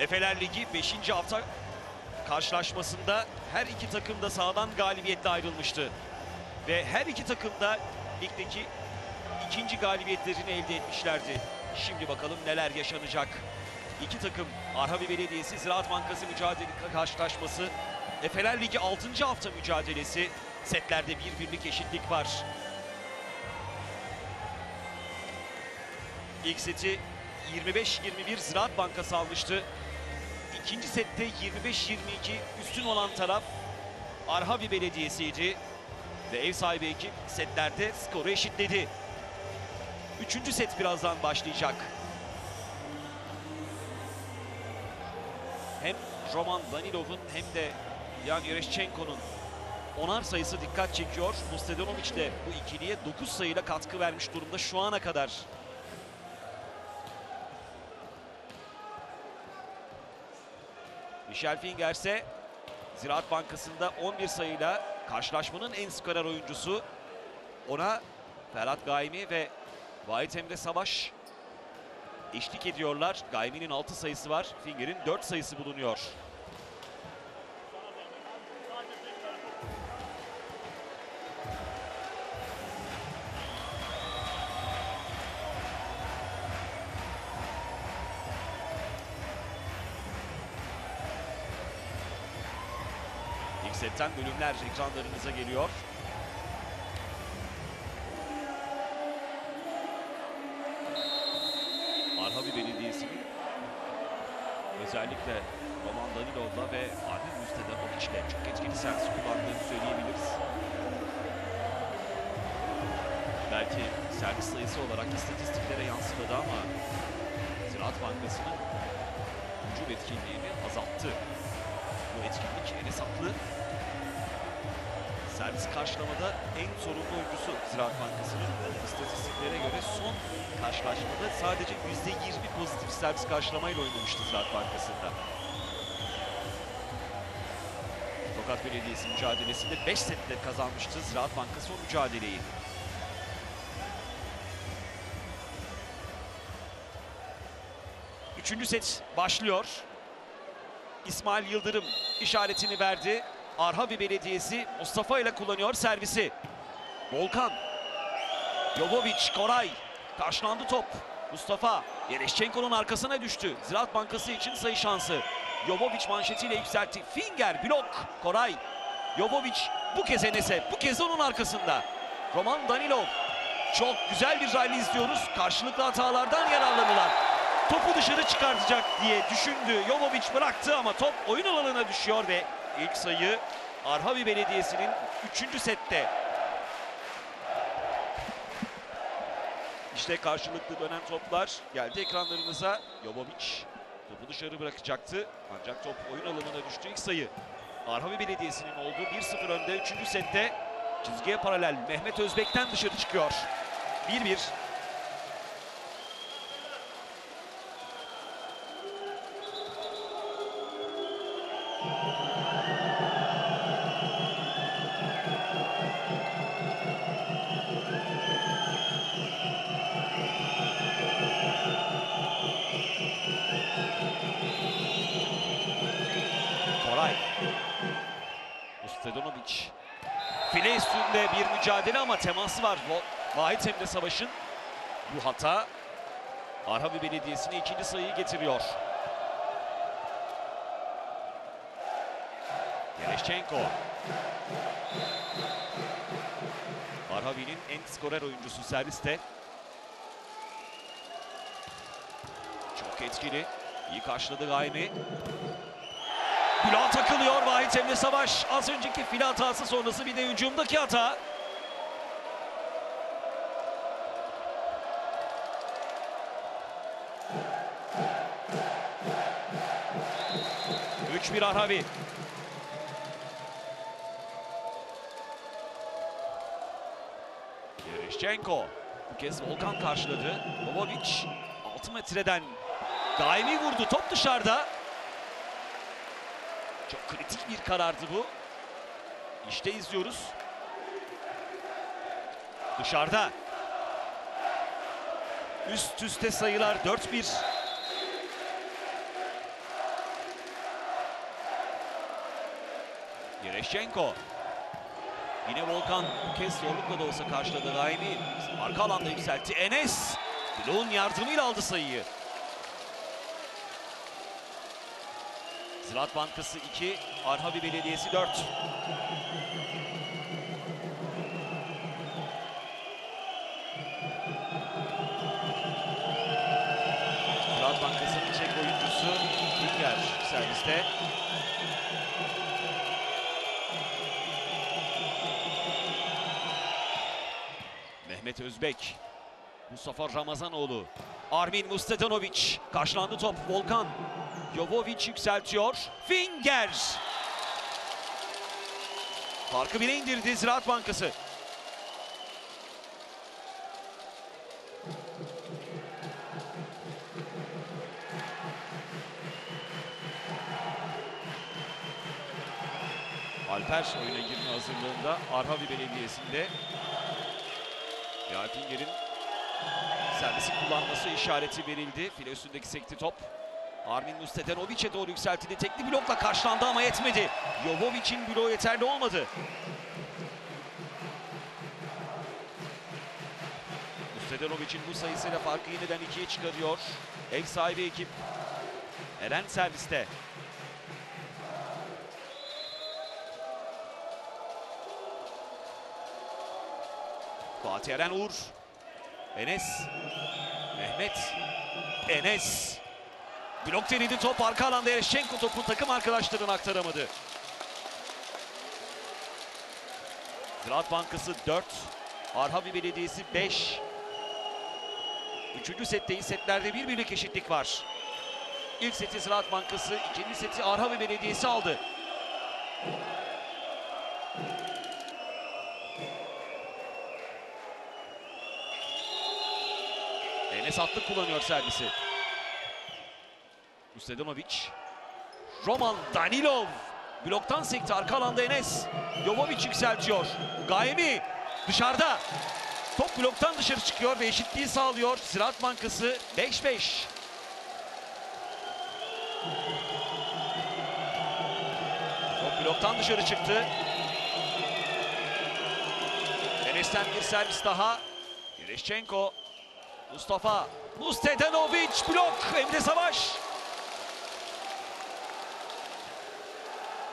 Efeler Ligi 5. hafta karşılaşmasında her iki takım da sahadan galibiyetle ayrılmıştı. Ve her iki takım da ligdeki ikinci galibiyetlerini elde etmişlerdi. Şimdi bakalım neler yaşanacak. İki takım Arhavi Belediyesi Ziraat Bankası mücadele karşılaşması. Efeler Ligi 6. hafta mücadelesi. Setlerde bir birlik eşitlik var. İlk seti 25-21 Ziraat Bankası almıştı. İkinci sette 25-22 üstün olan taraf Arhavi Belediyesi'ydi. Ve ev sahibi ekip setlerde skoru eşitledi. Üçüncü set birazdan başlayacak. Hem Roman Danilov'un hem de Yan Yereşchenko'nun onar sayısı dikkat çekiyor. Mustedanovic de bu ikiliye 9 sayıyla katkı vermiş durumda şu ana kadar. Michel ise Ziraat Bankası'nda 11 sayıyla karşılaşmanın en skorer oyuncusu. Ona Ferhat Gaimi ve Vahit Emre Savaş eşlik ediyorlar. Gaimi'nin 6 sayısı var. Finger'in 4 sayısı bulunuyor. Setten bölümler ekranlarınıza geliyor. Arhavi Belediyesi'nin özellikle Roman Danilov'la ve Armin Mustedamovic'le çok etkili servis kullandığını söyleyebiliriz. Belki servis sayısı olarak istatistiklere yansımadı ama Ziraat Bankası'nın hücum etkinliğini azalttı. Bu etkinlik en hesaplı. Servis karşılamada en sorumlu oyuncusu Ziraat Bankası'nın istatistiklere göre son karşılaşmada sadece %20 pozitif servis karşılamayla oynamıştı Ziraat Bankası'nda. Tokat Belediyesi mücadelesinde 5 sette kazanmıştı Ziraat Bankası o mücadeleyi. Üçüncü set başlıyor. İsmail Yıldırım işaretini verdi. Arhavi Belediyesi Mustafa ile kullanıyor servisi. Volkan. Jovovic, Koray. Karşılandı top. Mustafa Yereşçenko'nun arkasına düştü. Ziraat Bankası için sayı şansı. Jovovic manşetiyle yükseltti. Finger blok. Koray. Jovovic bu kez Enes'e. Bu kez onun arkasında. Roman Danilov. Çok güzel bir rally izliyoruz. Karşılıklı hatalardan yararlanılan topu dışarı çıkartacak diye düşündü. Jovovic bıraktı ama top oyun alanına düşüyor ve ilk sayı Arhavi Belediyesi'nin 3. sette. İşte karşılıklı dönen toplar geldi ekranlarınıza. Jovovic topu dışarı bırakacaktı. Ancak top oyun alanına düştü ilk sayı. Arhavi Belediyesi'nin olduğu 1-0 önde 3. sette çizgiye paralel Mehmet Özbek'ten dışarı çıkıyor. 1-1. Ama teması var. Va- Vahit Emre Savaş'ın bu hata Arhavi Belediyesi'ne ikinci sayıyı getiriyor. Yereşçenko. Arhavi'nin en skorer oyuncusu serviste. Çok etkili. İyi karşıladı Gaimi. Bülent takılıyor Vahit Emre Savaş. Az önceki file hatası sonrası bir de hücumdaki hata. Üç bir Arhavi. Yereşçenko. Bu kez Volkan karşıladı. Bobovic 6 metreden daimi vurdu. Top dışarıda. Çok kritik bir karardı bu. İşte izliyoruz. Dışarıda. Üst üste sayılar 4-1. Yereşçenko. Yine Volkan bu kez zorlukla da olsa karşıladı Raimi. Arka alanda yükseltti. Enes. Bloğun yardımıyla aldı sayıyı. Ziraat Bankası 2, Arhavi Belediyesi 4. Ziraat Bankası'nın çek oyuncusu Dinger serviste. Mehmet Özbek. Mustafa Ramazanoğlu. Armin Mustedanovic. Karşılandı top. Volkan. Jovovic yükseltiyor. Finger. Farkı bire indirdi Ziraat Bankası. Alper oyuna girme hazırlığında Arhavi Belediyesi'nde ve Alpinger'in servisi kullanması işareti verildi. File üstündeki sekti top. Armin Mustetenovic'e doğru yükseltildi. Tekli blokla karşılandı ama yetmedi. Jovovic'in bloğu yeterli olmadı. Mustetenovic'in bu sayısıyla farkı yeniden ikiye çıkarıyor. Ev sahibi ekip. Eren serviste. Fatih Eren Uğur. Enes. Mehmet. Enes. Blok denedi top arka alanda Ereşenko topu takım arkadaşlarına aktaramadı. Ziraat Bankası 4, Arhavi Belediyesi 5. Üçüncü setteyiz. Setlerde bir birlik eşitlik var. İlk seti Ziraat Bankası, ikinci seti Arhavi Belediyesi aldı. Enes atlı kullanıyor servisi. Ustedanovic. Roman Danilov. Bloktan sekti arka alanda Enes. Jovovic yükseltiyor. Gaimi dışarıda. Top bloktan dışarı çıkıyor ve eşitliği sağlıyor. Ziraat Bankası 5-5. Top bloktan dışarı çıktı. Enes'ten bir servis daha. Yereşçenko. Mustafa. Mustedanovic blok. Emre Savaş.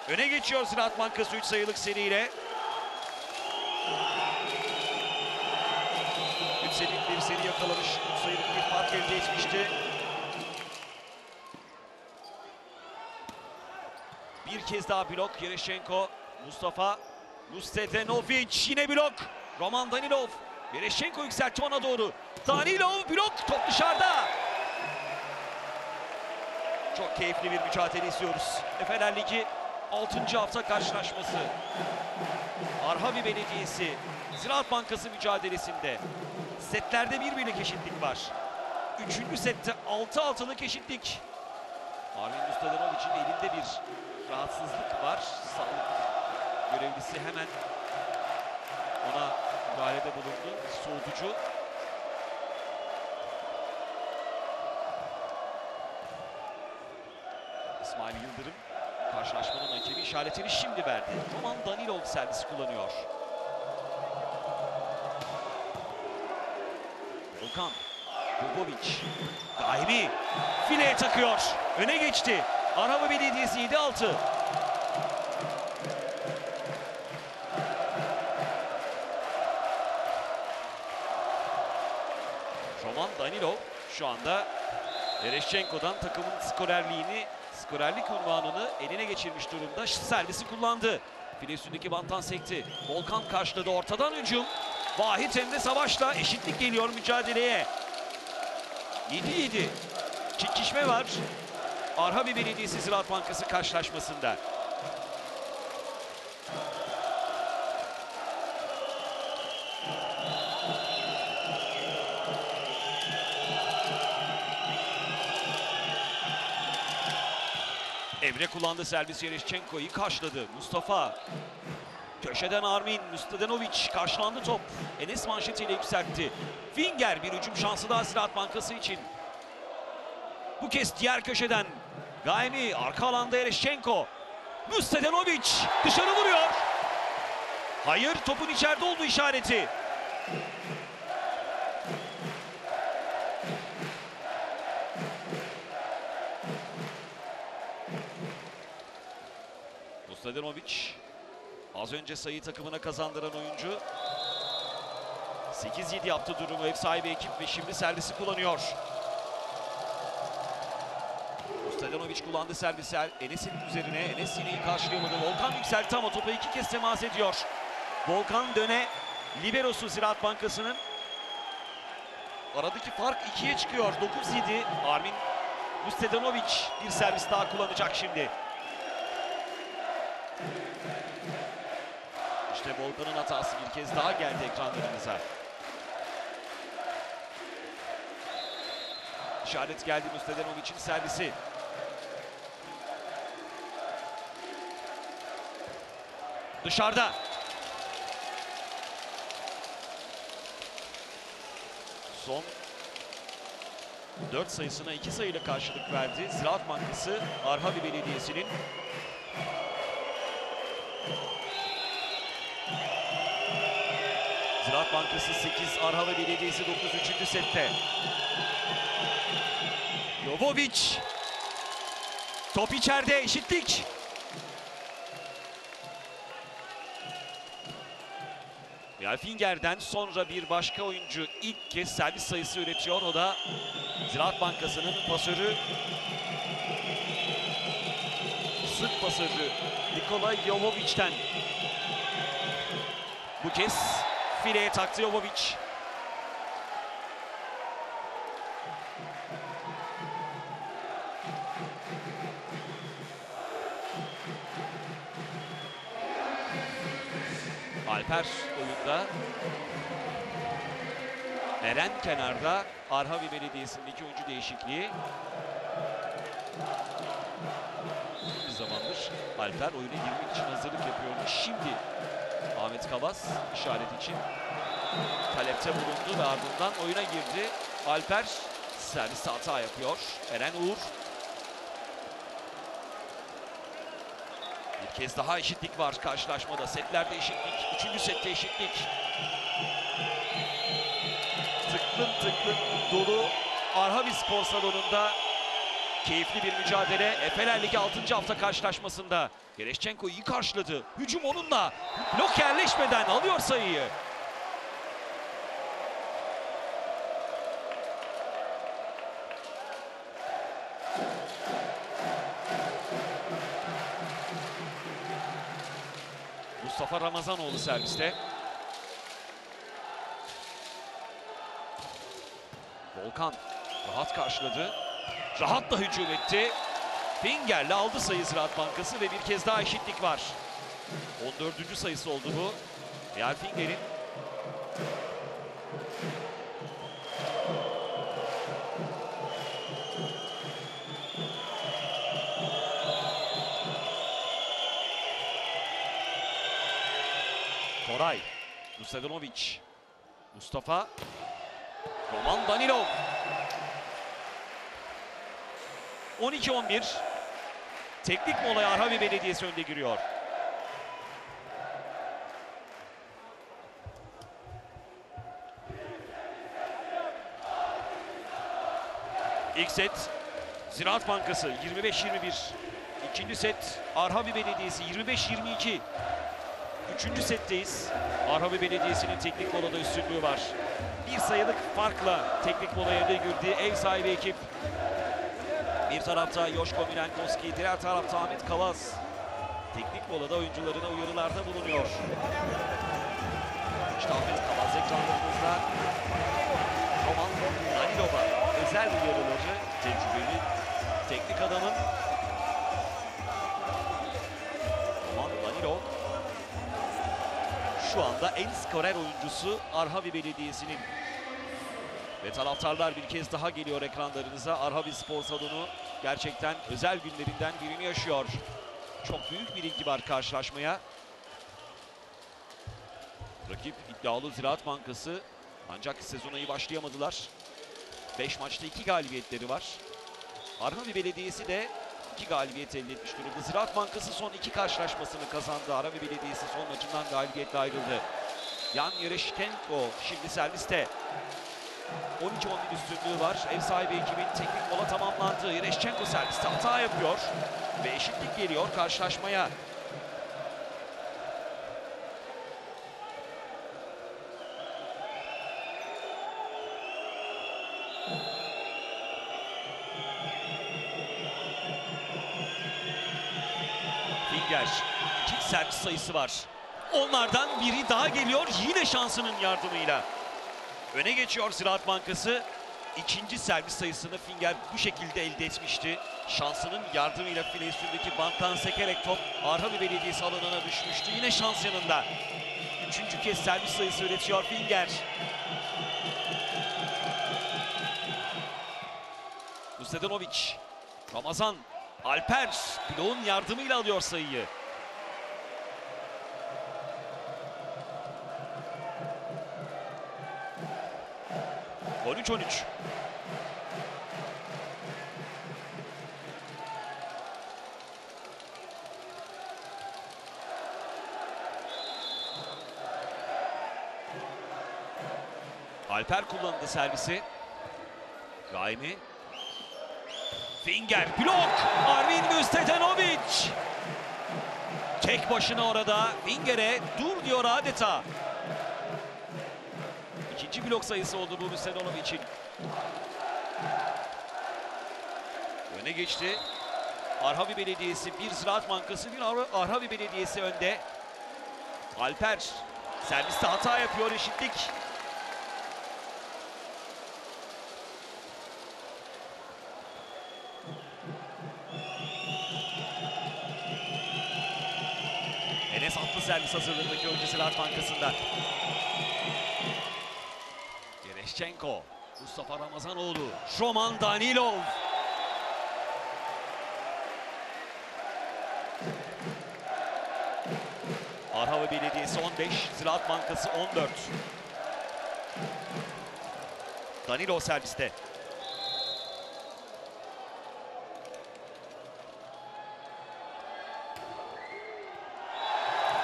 Öne geçiyor Ziraat Bankası 3 sayılık seriyle. 3 sayılık bir seri yakalamış. 3 sayılık bir fark elde etmişti. Bir kez daha blok Yereşenko. Mustafa Mustedenovic yine blok. Roman Danilov. Yereşenko yükseltti ona doğru. Danilov blok top dışarıda. Çok keyifli bir mücadele izliyoruz. Efeler Ligi 6. hafta karşılaşması. Arhavi Belediyesi Ziraat Bankası mücadelesinde setlerde bir birlik eşitlik var. Üçüncü sette 6-6'lık eşitlik. Armin Mustafanovic'in elinde bir rahatsızlık var. Sağlık görevlisi hemen ona müdahalede bulundu. Soğutucu. İsmail Yıldırım karşılaşmanın hakemi işaretini şimdi verdi. Aman Danilov servis kullanıyor. Volkan. Bobovic. Daimi. Fileye takıyor. Öne geçti. Araba Belediyesi 7-6. Danilov şu anda Ereşchenko'dan takımın skorerliğini, skorerlik unvanını eline geçirmiş durumda. Servisi kullandı. File üstündeki bantan sekti. Volkan karşıladı ortadan hücum. Vahit Emre Savaş'la eşitlik geliyor mücadeleye. 7-7. Çekişme var. Arhavi Belediyesi Ziraat Bankası karşılaşmasında. Emre kullandı servis Yereşçenko'yu karşıladı. Mustafa. Köşeden Armin, Mustadenovic karşılandı top. Enes manşetiyle yükseltti. Finger bir hücum şansı daha Ziraat Bankası için. Bu kez diğer köşeden Gaimi arka alanda Ereşçenko. Mustadenovic dışarı vuruyor. Hayır topun içeride olduğu işareti. Mustadenovic az önce sayı takımına kazandıran oyuncu. 8-7 yaptı durumu ev sahibi ekip ve şimdi servisi kullanıyor. Mustadenovic kullandı servisi Enes'in üzerine. Enes yine iyi karşılayamadı. Volkan yükseltti ama topa iki kez temas ediyor. Volkan döne liberosu Ziraat Bankası'nın. Aradaki fark ikiye çıkıyor. 9-7. Armin Mustadenovic bir servis daha kullanacak şimdi. İşte Volkan'ın hatası bir kez daha geldi ekranlarımıza. İşaret geldi Mustadenovic'in servisi. Dışarıda. Son 4 sayısına 2 sayıyla karşılık verdi. Ziraat Bankası Arhavi Belediyesi'nin Ziraat Bankası 8, Arhava Belediyesi 9, 3. sette. Jovovic. Top içeride, eşitlik. Finger'den sonra bir başka oyuncu ilk kez servis sayısı üretiyor. O da Ziraat Bankası'nın pasörü sık pasörü Nikola Jovovic'ten. Bu kez fileye taktı Jovovic. Alper oyunda. Eren kenarda. Arhavi Belediyesi'nin iki oyuncu değişikliği. Bir zamandır Alper oyuna girmek için hazırlık yapıyormuş. Şimdi Ahmet Kavas işaret için talepte bulundu ve ardından oyuna girdi. Alper servis hata yapıyor. Eren Uğur. Bir kez daha eşitlik var karşılaşmada. Setlerde eşitlik. Üçüncü sette eşitlik. Tıklım tıklım dolu Arhavi Spor keyifli bir mücadele. Efeler Ligi 6. hafta karşılaşmasında. Gereşçenko iyi karşıladı. Hücum onunla. Blok yerleşmeden alıyor sayıyı. Mustafa Ramazanoğlu serviste. Volkan rahat karşıladı. Rahat da hücum etti. Finger'le aldı sayı Ziraat Bankası ve bir kez daha eşitlik var. 14. sayısı oldu bu. Real Finger'in Koray, Mustadinovic, Mustafa, Roman Danilov. 12-11. Teknik molaya Arhavi Belediyesi önde giriyor. İlk set Ziraat Bankası 25-21. İkinci set Arhavi Belediyesi 25-22. Üçüncü setteyiz. Arhavi Belediyesi'nin teknik molada üstünlüğü var. Bir sayılık farkla teknik molaya da girdi ev sahibi ekip. Bir tarafta Yoşko Milenkoski, diğer tarafta Ahmet Kavaz. Teknik molada oyuncularına uyarılarda bulunuyor. İşte Ahmet Kavaz ekranlarımızda. Roman Danilova özel uyarıları tecrübeli teknik adamın. Roman Danilov şu anda en skorer oyuncusu Arhavi Belediyesi'nin. Ve taraftarlar bir kez daha geliyor ekranlarınıza. Arhavi Spor Salonu gerçekten özel günlerinden birini yaşıyor. Çok büyük bir ilgi var karşılaşmaya. Rakip iddialı Ziraat Bankası ancak sezona iyi başlayamadılar. 5 maçta 2 galibiyetleri var. Arhavi Belediyesi de 2 galibiyet elde etmiş durumda. Ziraat Bankası son iki karşılaşmasını kazandı. Arhavi Belediyesi son maçından galibiyetle ayrıldı. Yan Yereşkenko şimdi serviste. 13-11 üstünlüğü var. Ev sahibi ekibin teknik mola tamamlandı. Yereşkenko serviste hata yapıyor. Ve eşitlik geliyor karşılaşmaya. Finger. İki servis sayısı var. Onlardan biri daha geliyor yine şansının yardımıyla. Öne geçiyor Ziraat Bankası. İkinci servis sayısını Finger bu şekilde elde etmişti. Şansının yardımıyla file üstündeki banttan sekerek top Arhavi Belediyesi alanına düşmüştü. Yine şans yanında. Üçüncü kez servis sayısı üretiyor Finger. Ustadanovic, Ramazan, Alper bloğun yardımıyla alıyor sayıyı. On üç on üç. Alper kullandı servisi. Raimi. Finger blok. Arvin Müstedanovic. Tek başına orada Finger'e dur diyor adeta. İkinci blok sayısı oldu bu Müstedanovic'in. Öne geçti. Arhavi Belediyesi bir Ziraat Bankası bir Ar- Arhavi Belediyesi önde. Alper serviste hata yapıyor eşitlik. Enes atlı servis hazırlığındaki oyuncu Ziraat Bankası'nda. Gereşçenko, Mustafa Ramazanoğlu, Roman Danilov. Arhava Belediyesi 15, Ziraat Bankası 14. Danilo serviste.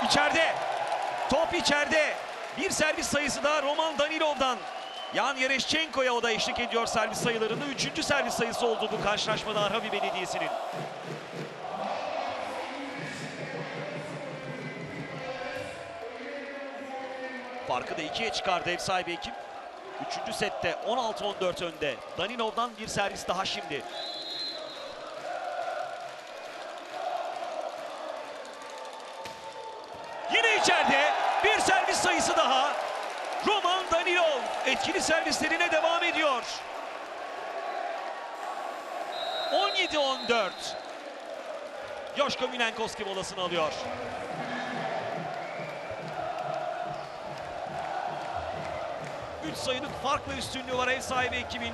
İçeride. Top içeride. Bir servis sayısı da Roman Danilov'dan. Yan Yereşçenko'ya o da eşlik ediyor servis sayılarında. Üçüncü servis sayısı oldu bu karşılaşmada Arhavi Belediyesi'nin. Farkı da ikiye çıkardı ev sahibi ekip. Üçüncü sette 16-14 önde. Danilov'dan bir servis daha şimdi. Etkili servislerine devam ediyor. 17-14. Joşko Milenkoski molasını alıyor. Üç sayılık farklı üstünlüğü var ev sahibi ekibin.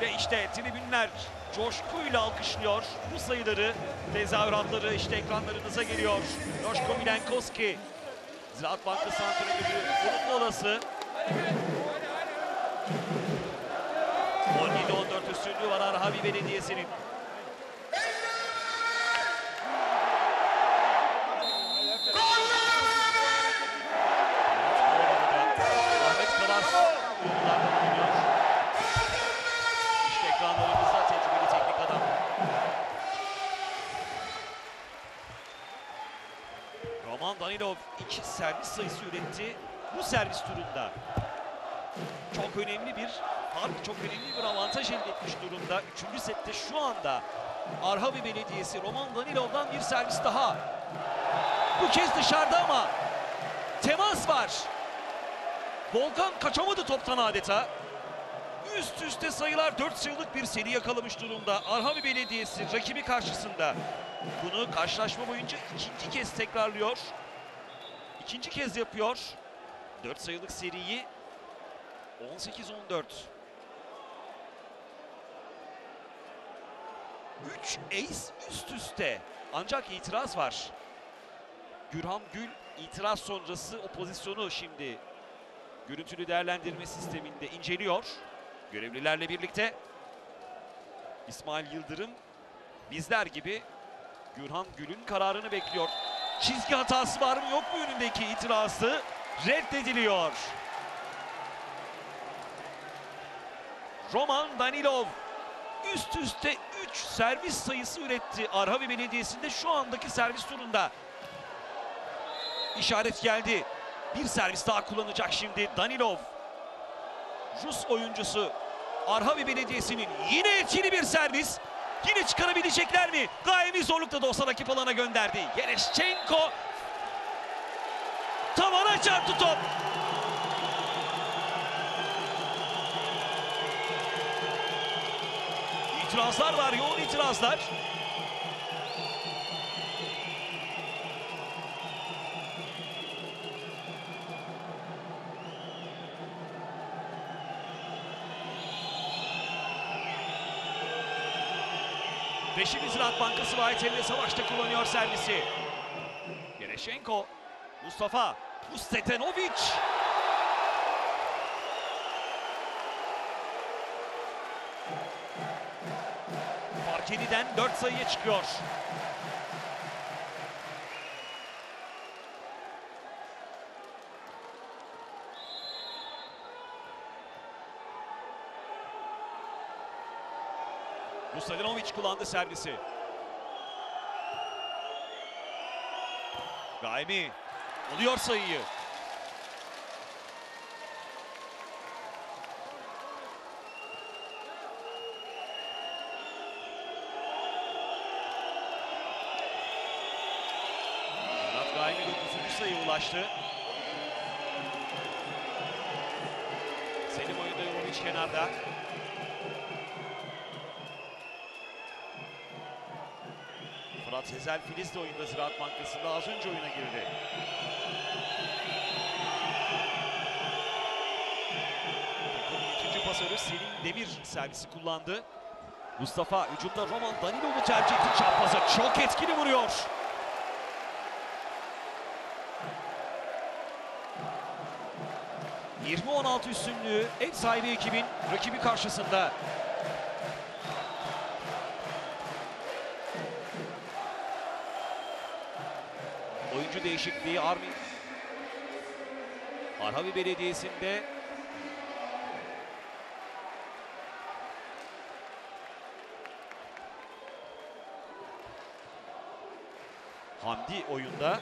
Ve işte tribünler coşkuyla alkışlıyor. Bu sayıları, tezahüratları işte ekranlarınıza geliyor. Joşko Milenkoski, Ziraat Bankası antrenörü bunun molası. ödülü var Arhavi Belediyesi'nin. Roman Danilov iki servis sayısı üretti bu servis turunda. Çok önemli bir fark, çok önemli bir avantaj elde etmiş durumda. Üçüncü sette şu anda Arhavi Belediyesi Roman Danilov'dan bir servis daha. Bu kez dışarıda ama temas var. Volkan kaçamadı toptan adeta. Üst üste sayılar 4 sayılık bir seri yakalamış durumda. Arhavi Belediyesi rakibi karşısında. Bunu karşılaşma boyunca ikinci kez tekrarlıyor. İkinci kez yapıyor. 4 sayılık seriyi 18-14. 3 ace üst üste. Ancak itiraz var. Gürhan Gül itiraz sonrası o pozisyonu şimdi görüntülü değerlendirme sisteminde inceliyor. Görevlilerle birlikte İsmail Yıldırım bizler gibi Gürhan Gül'ün kararını bekliyor. Çizgi hatası var mı yok mu önündeki itirazı reddediliyor. Roman Danilov üst üste 3 servis sayısı üretti. Arhavi Belediyesi'nde şu andaki servis turunda. İşaret geldi. Bir servis daha kullanacak şimdi Danilov. Rus oyuncusu Arhavi Belediyesi'nin yine etkili bir servis. Yine çıkarabilecekler mi? Gayemi zorlukla da olsa rakip alana gönderdi. Yereşçenko tavana çarptı top. İtirazlar var, yoğun itirazlar. Beşinci Ziraat Bankası ITL savaşta kullanıyor servisi. Yereşenko, Mustafa, Mustetenovic. Fark yeniden 4 sayıya çıkıyor. Mustelinovic kullandı servisi. Gaimi alıyor sayıyı. Murat Gaimi 9. sayıya ulaştı. Selim oyunda Jovic kenarda. Fırat Sezel Filiz de oyunda Ziraat Bankası'nda az önce oyuna girdi. İkinci pasörü Selim Demir servisi kullandı. Mustafa hücumda Roman Danilov'u tercih etti çapraza. Çok etkili vuruyor. ...20-16 üstünlüğü ev sahibi ekibin rakibi karşısında. Oyuncu değişikliği Armin. Arhavi Belediyesi'nde Hamdi oyunda.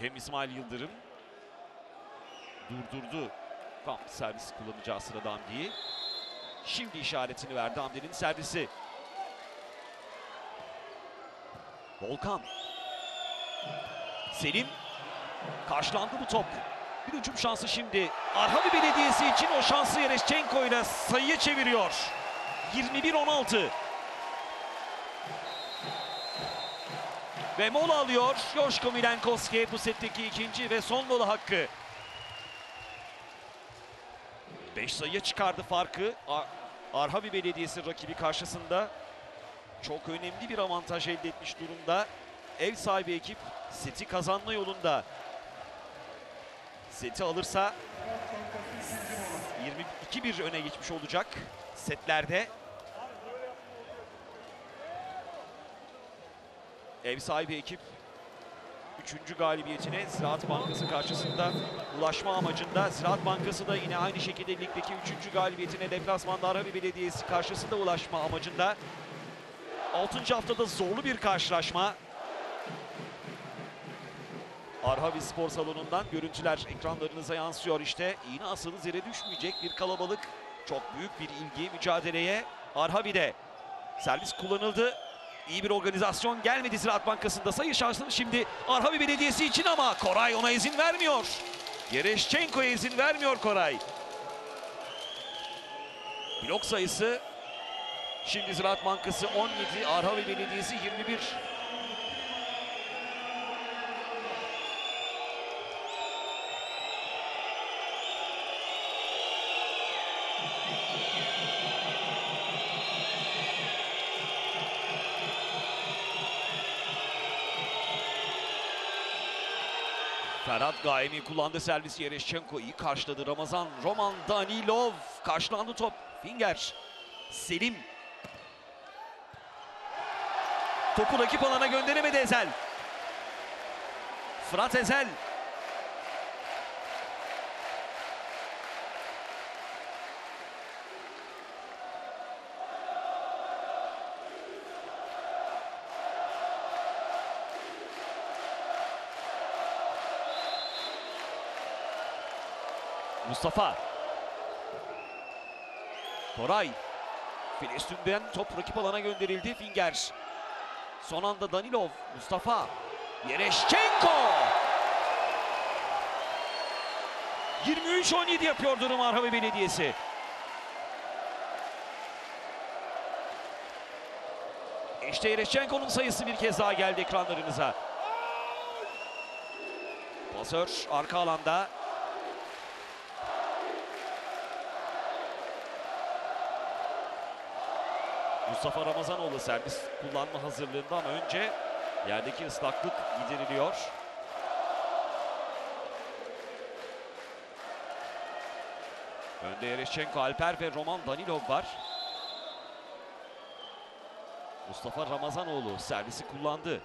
Hakem İsmail Yıldırım durdurdu tam servis kullanacağı sırada Hamdi'yi. Şimdi işaretini verdi Hamdi'nin servisi. Volkan. Selim. Karşılandı bu top. Bir hücum şansı şimdi. Arhavi Belediyesi için o şansı Yereşçenko ile sayıya çeviriyor. 21-16. Ve mola alıyor Yoşko Milenkoski bu setteki ikinci ve son mola hakkı. 5 sayıya çıkardı farkı. Ar Arhavi Belediyesi rakibi karşısında çok önemli bir avantaj elde etmiş durumda. Ev sahibi ekip seti kazanma yolunda. Seti alırsa 22-1 öne geçmiş olacak setlerde. Ev sahibi ekip 3. galibiyetine Ziraat Bankası karşısında ulaşma amacında. Ziraat Bankası da yine aynı şekilde ligdeki 3. galibiyetine deplasmanda Arabi Belediyesi karşısında ulaşma amacında. 6. haftada zorlu bir karşılaşma. Arhavi Spor Salonu'ndan görüntüler ekranlarınıza yansıyor işte. İğne asılınız yere düşmeyecek bir kalabalık. Çok büyük bir ilgi mücadeleye. Arhavi'de servis kullanıldı. İyi bir organizasyon gelmedi Ziraat Bankası'nda. Sayı şanslı şimdi Arhavi Belediyesi için ama Koray ona izin vermiyor. Yereşçenko'ya izin vermiyor Koray. Blok sayısı şimdi Ziraat Bankası 17, Arhavi Belediyesi 21. Gaemi kullandı servis Yereşçenko iyi karşıladı. Ramazan Roman Danilov. Karşılandı top. Finger Selim. Topu rakip alana gönderemedi Ezel. Fırat Ezel Mustafa. Koray. Fil üstünden top rakip alana gönderildi. Finger. Son anda Danilov. Mustafa. Yereşçenko. 23-17 yapıyor durum Arhavi Belediyesi. İşte Yereşçenko'nun sayısı bir kez daha geldi ekranlarınıza. Pasör arka alanda Mustafa Ramazanoğlu servis kullanma hazırlığında ama önce yerdeki ıslaklık gideriliyor. Önde Yereşçenko, Alper ve Roman Danilov var. Mustafa Ramazanoğlu servisi kullandı.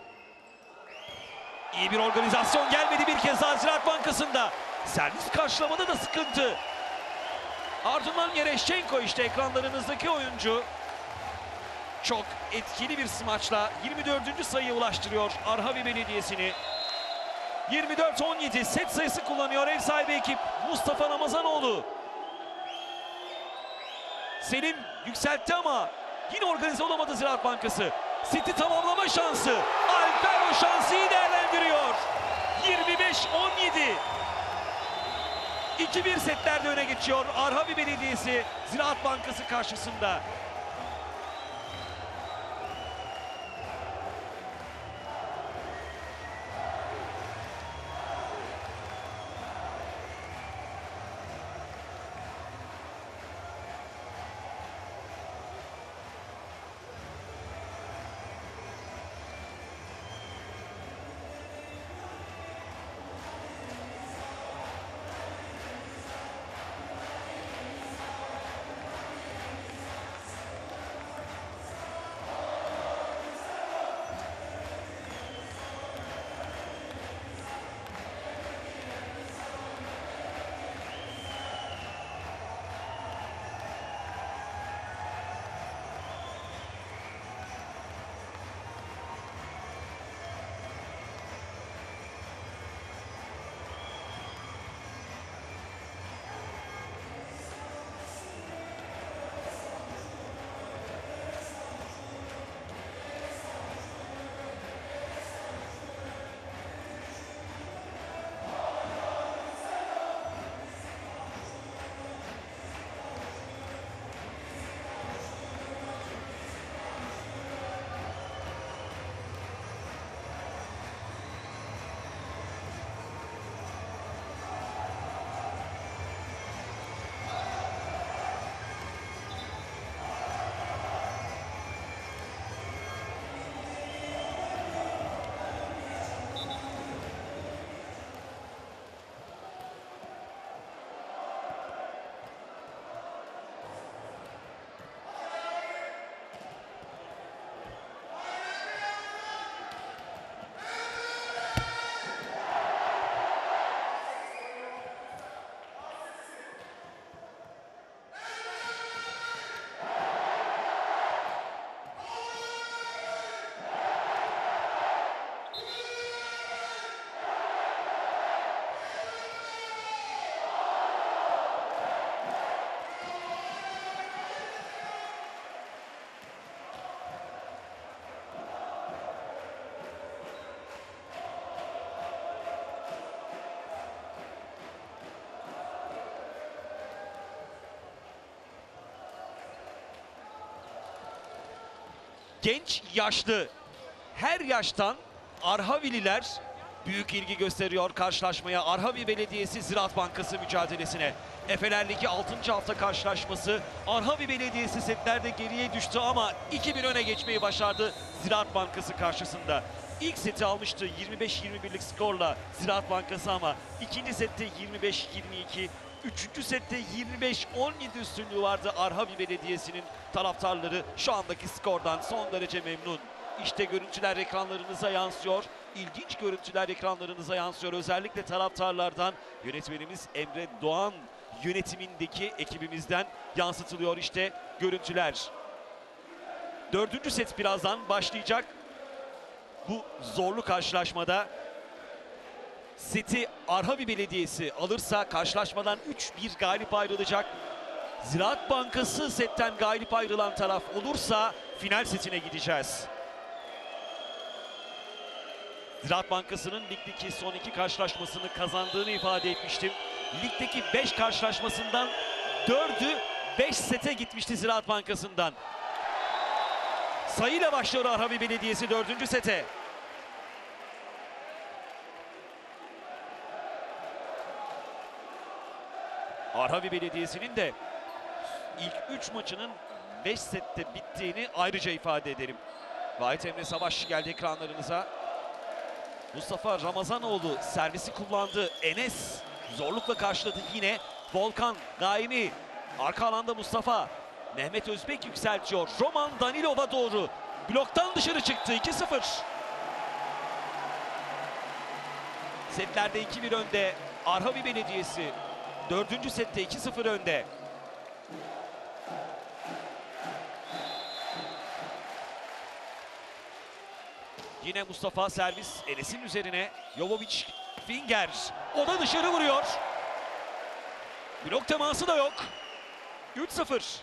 İyi bir organizasyon gelmedi bir kez daha Ziraat Bankası'nda. Servis karşılamada da sıkıntı. Ardından Yereşçenko işte ekranlarınızdaki oyuncu çok etkili bir smaçla 24. sayıya ulaştırıyor Arhavi Belediyesi'ni. 24-17 set sayısı kullanıyor ev sahibi ekip Mustafa Ramazanoğlu. Selim yükseltti ama yine organize olamadı Ziraat Bankası. Seti tamamlama şansı. Alper o şansı iyi değerlendiriyor. 25-17. 2-1 setlerde öne geçiyor Arhavi Belediyesi Ziraat Bankası karşısında. Genç, yaşlı. Her yaştan Arhavililer büyük ilgi gösteriyor karşılaşmaya. Arhavi Belediyesi Ziraat Bankası mücadelesine. Efeler Ligi 6. hafta karşılaşması. Arhavi Belediyesi setlerde geriye düştü ama 2-1 öne geçmeyi başardı Ziraat Bankası karşısında. İlk seti almıştı 25-21'lik skorla Ziraat Bankası ama ikinci sette 25-22, üçüncü sette 25-17 üstünlüğü vardı Arhavi Belediyesi'nin taraftarları şu andaki skordan son derece memnun. İşte görüntüler ekranlarınıza yansıyor. İlginç görüntüler ekranlarınıza yansıyor. Özellikle taraftarlardan yönetmenimiz Emre Doğan yönetimindeki ekibimizden yansıtılıyor işte görüntüler. Dördüncü set birazdan başlayacak. Bu zorlu karşılaşmada seti Arhavi Belediyesi alırsa karşılaşmadan 3-1 galip ayrılacak. Ziraat Bankası setten galip ayrılan taraf olursa final setine gideceğiz. Ziraat Bankası'nın ligdeki son iki karşılaşmasını kazandığını ifade etmiştim. Ligdeki 5 karşılaşmasından 4'ü 5 sete gitmişti Ziraat Bankası'ndan. Sayıyla başlıyor Arhavi Belediyesi 4. sete. Arhavi Belediyesi'nin de ilk 3 maçının 5 sette bittiğini ayrıca ifade ederim. Vahit Emre Savaş geldi ekranlarınıza. Mustafa Ramazanoğlu servisi kullandı. Enes zorlukla karşıladı yine. Volkan Gaimi. Arka alanda Mustafa. Mehmet Özbek yükseltiyor. Roman Danilova doğru. Bloktan dışarı çıktı 2-0. Setlerde 2-1 önde. Arhavi Belediyesi. Dördüncü sette 2-0 önde. Yine Mustafa servis Enes'in üzerine. Jovovic Finger. O da dışarı vuruyor. Blok teması da yok. 3-0.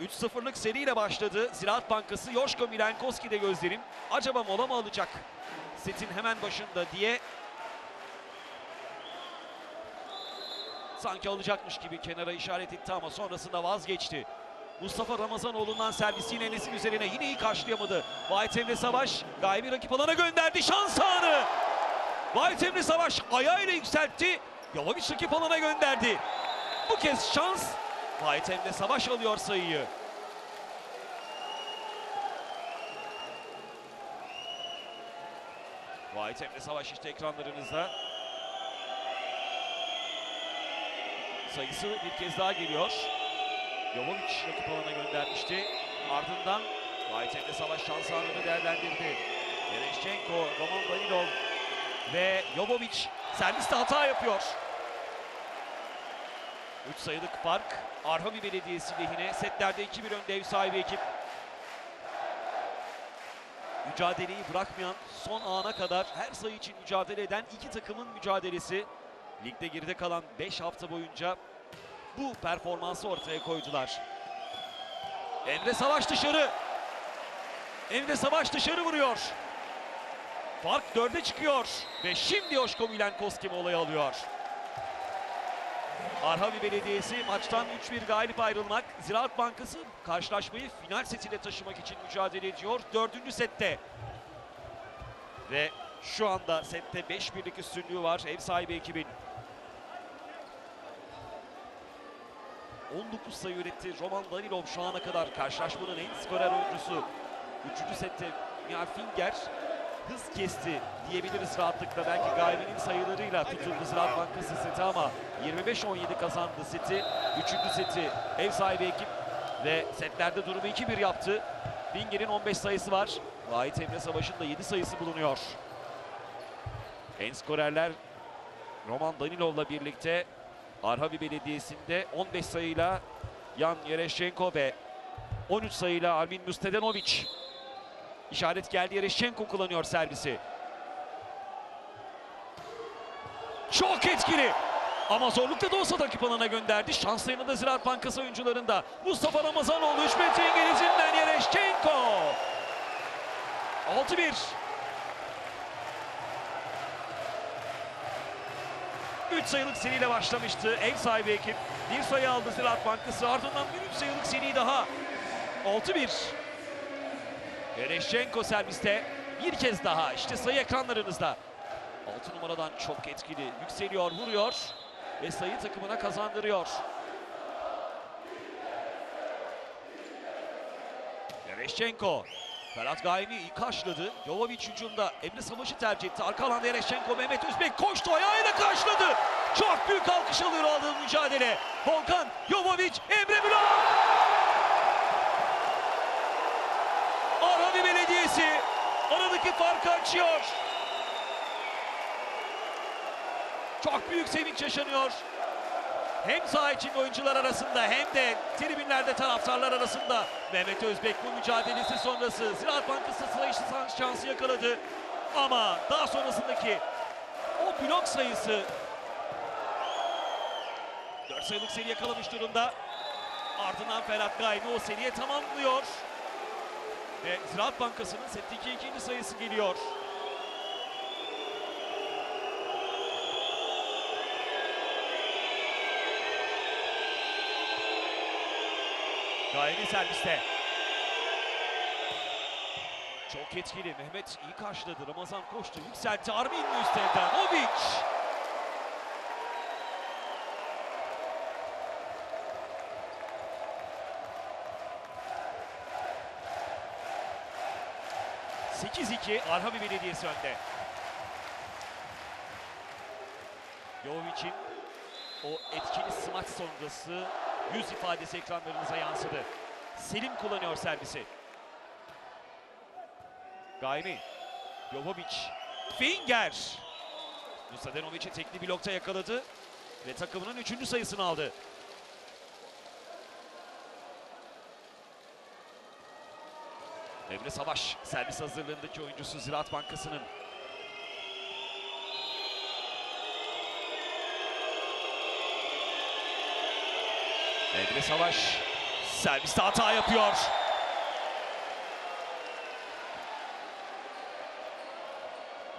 3-0'lık seriyle başladı. Ziraat Bankası Yoşko Milenkoski'de gözlerim. Acaba mola mı alacak? Setin hemen başında diye sanki alacakmış gibi kenara işaret etti ama sonrasında vazgeçti. Mustafa Ramazanoğlu'ndan servisiyle Enes'in üzerine yine iyi karşılayamadı. Vahit Emre Savaş gaybi rakip alana gönderdi. Şans anı. Vahit Emre Savaş ayağıyla yükseltti. Jovovic rakip alana gönderdi. Bu kez şans. Vahit Emre Savaş alıyor sayıyı. Vahit Emre Savaş işte ekranlarınızda. Sayısı bir kez daha geliyor. Jovovic rakip alana göndermişti. Ardından Emre Savaş şans anını değerlendirdi. Yereşchenko, Roman Danilov ve Jovovic serviste hata yapıyor. 3 sayılık fark Arhavi Belediyesi lehine. Setlerde 2-1 önde ev sahibi ekip. Mücadeleyi bırakmayan son ana kadar her sayı için mücadele eden iki takımın mücadelesi. Ligde geride kalan 5 hafta boyunca bu performansı ortaya koydular. Emre Savaş dışarı. Emre Savaş dışarı vuruyor. Fark dörde çıkıyor. Ve şimdi Oşko Milenkoski olayı alıyor. Arhavi Belediyesi maçtan 3-1 galip ayrılmak. Ziraat Bankası karşılaşmayı final setine taşımak için mücadele ediyor. Dördüncü sette. Ve şu anda sette 5-1'lik üstünlüğü var ev sahibi ekibin. 19 sayı üretti Roman Danilov şu ana kadar karşılaşmanın en skorer oyuncusu. Üçüncü sette Mihal Finger hız kesti diyebiliriz rahatlıkla. Belki Gayri'nin sayılarıyla tutuldu Ziraat Bankası seti ama 25-17 kazandı seti. Üçüncü seti ev sahibi ekip ve setlerde durumu 2-1 yaptı. Finger'in 15 sayısı var. Vahit Emre Savaş'ın da 7 sayısı bulunuyor. En skorerler Roman Danilov'la birlikte Arhavi Belediyesi'nde 15 sayıyla Yan Yereşenko ve 13 sayıyla Armin Mustedenovic. İşaret geldi Yereşenko kullanıyor servisi. Çok etkili. Ama zorlukta da olsa rakip alana gönderdi. Şans sayını da Ziraat Bankası oyuncularında. Mustafa Ramazanoğlu 3 metre engelisinden Yereşenko. 6-1. 3 sayılık seriyle başlamıştı ev sahibi ekip. Bir sayı aldı Ziraat Bankası ardından bir 3 sayılık seri daha. 6-1. Yereşenko serviste bir kez daha işte sayı ekranlarınızda. 6 numaradan çok etkili yükseliyor vuruyor ve sayı takımına kazandırıyor. Yereşenko Ferhat Gayen'i iyi karşıladı. Jovovic hücumda Emre Savaş'ı tercih etti. Arka alanda Yereşenko, Mehmet Özbek koştu ayağıyla karşıladı. Çok büyük alkış alıyor aldığı mücadele. Volkan, Jovovic, Emre Blok. Arabi Belediyesi aradaki farkı açıyor. Çok büyük sevinç yaşanıyor. Hem saha içinde oyuncular arasında hem de tribünlerde taraftarlar arasında Mehmet Özbek bu mücadelesi sonrası Ziraat Bankası sayısı şansı yakaladı. Ama daha sonrasındaki o blok sayısı 4 sayılık seri yakalamış durumda. Ardından Ferhat Gayen'i o seriye tamamlıyor. Ve Ziraat Bankası'nın setteki ikinci sayısı geliyor. Gayen'i serviste. Çok etkili. Mehmet iyi karşıladı. Ramazan koştu. Yükseltti. Armin üstten. Ovic. ...8-2 Arhavi Belediyesi önde. Jovic'in o etkili smaç sonrası yüz ifadesi ekranlarınıza yansıdı. Selim kullanıyor servisi. Gaymi, Jovovic, Finger. Musadenovic'i tekli blokta yakaladı ve takımının üçüncü sayısını aldı. Emre Savaş servis hazırlığındaki oyuncusu Ziraat Bankası'nın Emre Savaş serviste hata yapıyor.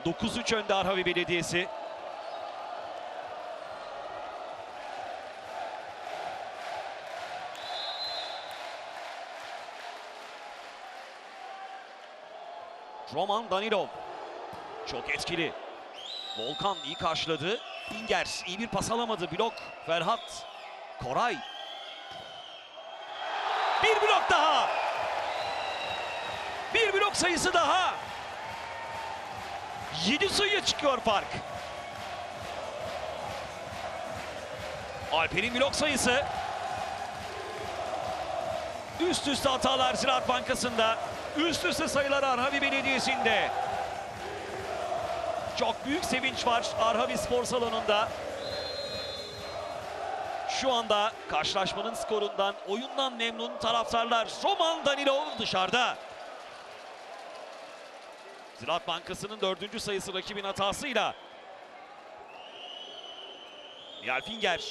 Dokuz üç önde Arhavi Belediyesi. Roman Danilov çok etkili. Volkan iyi karşıladı. Inger iyi bir pas alamadı. Blok Ferhat. Koray daha. Bir blok sayısı daha. 7 sayıya çıkıyor fark. Alper'in blok sayısı. Üst üste hatalar Ziraat Bankası'nda. Üst üste sayılar Arhavi Belediyesi'nde. Çok büyük sevinç var Arhavi Spor Salonu'nda. Şu anda karşılaşmanın skorundan, oyundan memnun taraftarlar. Roman Danilov dışarıda. Ziraat Bankası'nın dördüncü sayısı rakibin hatasıyla. Nihal Finger.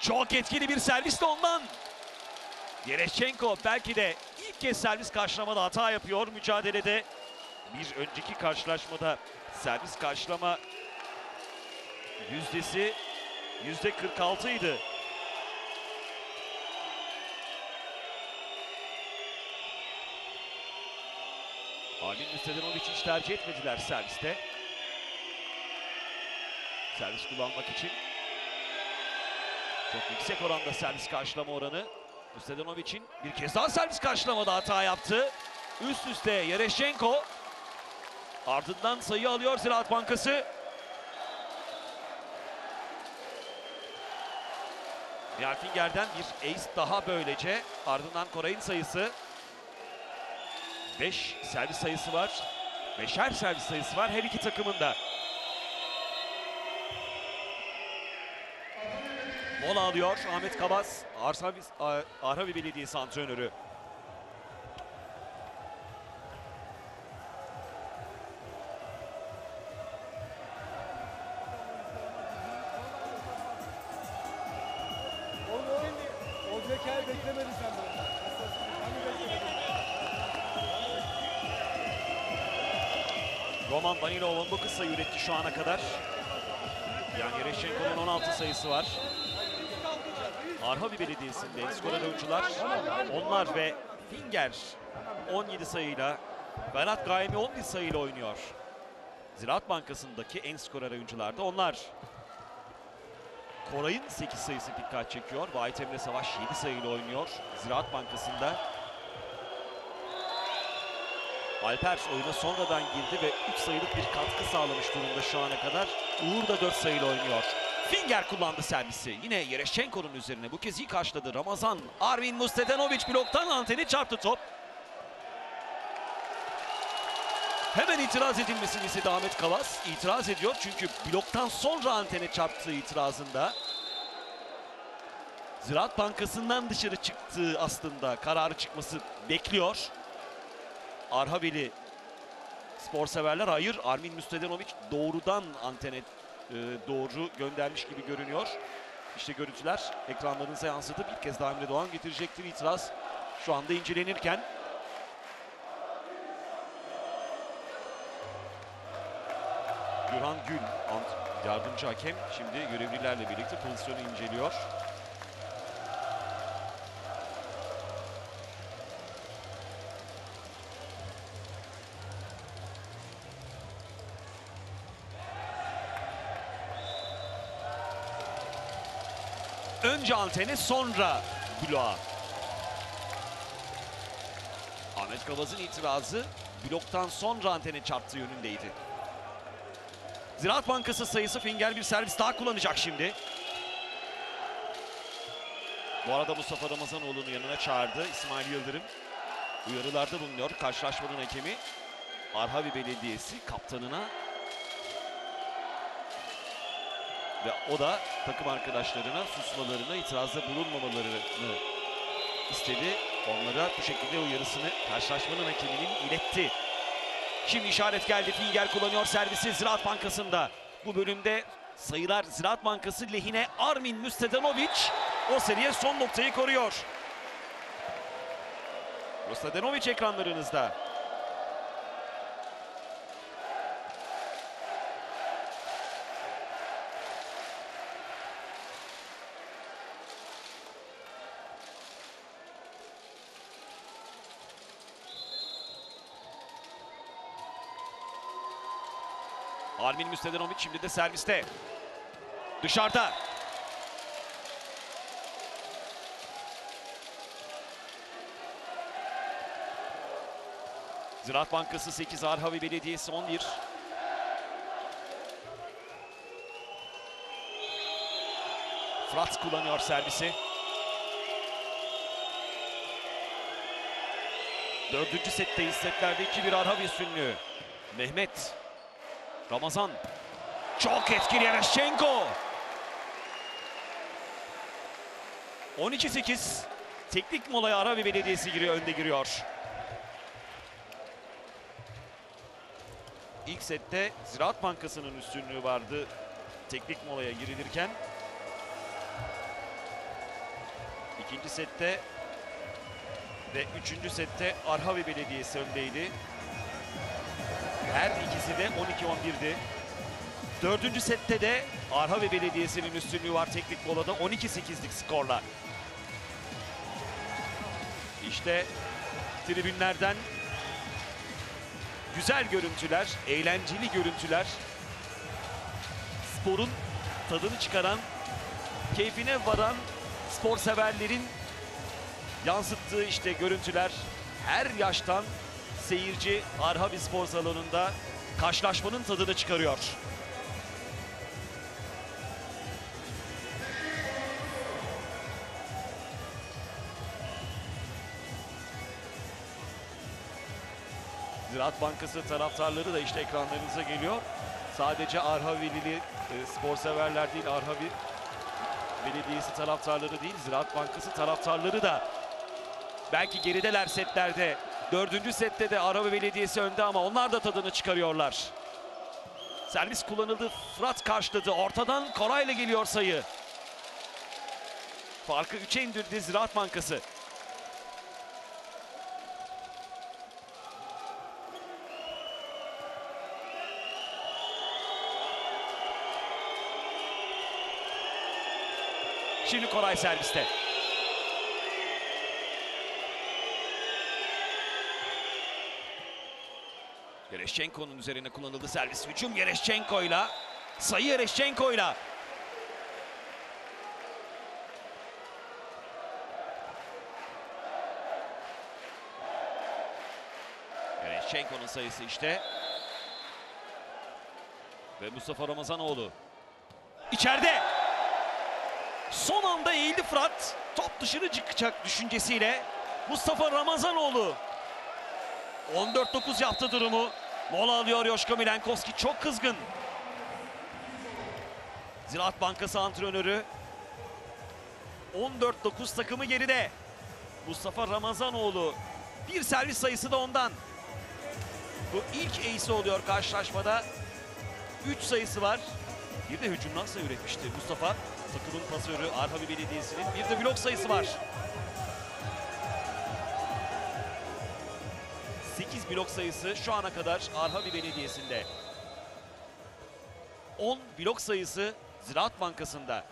Çok etkili bir servis de ondan. Yereşenko belki de ilk kez servis karşılamada hata yapıyor mücadelede. Bir önceki karşılaşmada servis karşılama yüzdesi yüzde 46 idi. Amin Müstedenovic hiç tercih etmediler serviste. Servis kullanmak için. Çok yüksek oranda servis karşılama oranı. Müstedenovic'in bir kez daha servis karşılamada hata yaptı. Üst üste Yereşenko. Ardından sayı alıyor Ziraat Bankası. Finger'den bir ace daha böylece. Ardından Koray'ın sayısı. 5 servis sayısı var. Beşer servis sayısı var her iki takımında. Mola alıyor Ahmet Kabas, Arsavi, Arhavi Belediyesi antrenörü. Roman Danilov 19 sayı üretti şu ana kadar. Yani Yereşenko'nun 16 sayısı var. Arhavi Belediyesi'nde skorer oyuncular onlar ve Finger 17 sayıyla Berat Gaimi 11 sayıyla oynuyor. Ziraat Bankası'ndaki en skorer oyuncular da onlar. Koray'ın 8 sayısı dikkat çekiyor. Vahit Emre Savaş 7 sayıyla oynuyor. Ziraat Bankası'nda Alper oyuna sonradan girdi ve 3 sayılık bir katkı sağlamış durumda şu ana kadar. Uğur da 4 sayıyla oynuyor. Finger kullandı servisi. Yine Yereşenko'nun üzerine bu kez iyi karşıladı. Ramazan, Arvin Mustedenovic bloktan anteni çarptı top. Hemen itiraz edilmesini istedi Ahmet Kavas. İtiraz ediyor çünkü bloktan sonra antene çarptığı itirazında. Ziraat Bankası'ndan dışarı çıktığı aslında kararı çıkması bekliyor. Arhaveli spor severler hayır Armin Müstedenovic doğrudan antene doğru göndermiş gibi görünüyor. İşte görüntüler ekranlarınıza yansıdı. Bir kez daha Emre Doğan getirecektir itiraz. Şu anda incelenirken Gürhan Gül yardımcı hakem şimdi görevlilerle birlikte pozisyonu inceliyor. Önce antene sonra bloğa. Ahmet Kavaz'ın itirazı bloktan sonra antene çarptığı yönündeydi. Ziraat Bankası sayısı Finger bir servis daha kullanacak şimdi. Bu arada Mustafa Ramazanoğlu'nu yanına çağırdı İsmail Yıldırım. Uyarılarda bulunuyor karşılaşmanın hakemi. Arhavi Belediyesi kaptanına ve o da takım arkadaşlarına susmalarını, itirazda bulunmamalarını istedi. Onlara bu şekilde uyarısını karşılaşmanın hakeminin iletti. Şimdi işaret geldi. Finger kullanıyor servisi Ziraat Bankası'nda. Bu bölümde sayılar Ziraat Bankası lehine Armin Müstedanovic o seriye son noktayı koruyor. Müstedanovic ekranlarınızda. Armin Müstedanovic şimdi de serviste. Dışarıda. Ziraat Bankası 8, Arhavi Belediyesi 11. Fırat kullanıyor servisi. Dördüncü setteyiz. Setlerde 2-1 Arhavi üstünlüğü. Mehmet Ramazan. Çok etkili Yereşenko. 12-8. Teknik molaya Arabi Belediyesi giriyor, önde giriyor. İlk sette Ziraat Bankası'nın üstünlüğü vardı teknik molaya girilirken. İkinci sette ve üçüncü sette Arhavi Belediyesi öndeydi. Her ikisi de 12-11'di. Dördüncü sette de Arhavi Belediyesi'nin üstünlüğü var teknik molada 12-8'lik skorla. İşte tribünlerden güzel görüntüler, eğlenceli görüntüler. Sporun tadını çıkaran, keyfine varan spor severlerin yansıttığı işte görüntüler. Her yaştan seyirci Arhavi Spor Salonu'nda karşılaşmanın tadını çıkarıyor. Ziraat Bankası taraftarları da işte ekranlarınıza geliyor. Sadece Arhavilili e, spor severler değil, Arhavi Belediyesi taraftarları değil, Ziraat Bankası taraftarları da belki gerideler setlerde. Dördüncü sette de Araba Belediyesi önde ama onlar da tadını çıkarıyorlar. Servis kullanıldı. Fırat karşıladı. Ortadan Koray'la geliyor sayı. Farkı 3'e indirdi Ziraat Bankası. Şimdi Koray serviste. Yereşçenko'nun üzerine kullanıldı servis. Hücum Yereşçenko'yla. Sayı Yereşçenko'yla. Yereşçenko'nun sayısı işte. Ve Mustafa Ramazanoğlu. İçeride. Son anda eğildi Fırat. Top dışarı çıkacak düşüncesiyle. Mustafa Ramazanoğlu 14-9 yaptı durumu. Mola alıyor Yoşko Milenkoski çok kızgın. Ziraat Bankası antrenörü 14-9 takımı geride. Mustafa Ramazanoğlu bir servis sayısı da ondan. Bu ilk ace'i oluyor karşılaşmada. 3 sayısı var. Bir de hücumdan sayı üretmişti Mustafa. Takımın pasörü Arhavi Belediyesi'nin. Bir de blok sayısı var. Blok sayısı şu ana kadar Arhavi Belediyesi'nde. 10 blok sayısı Ziraat Bankası'nda.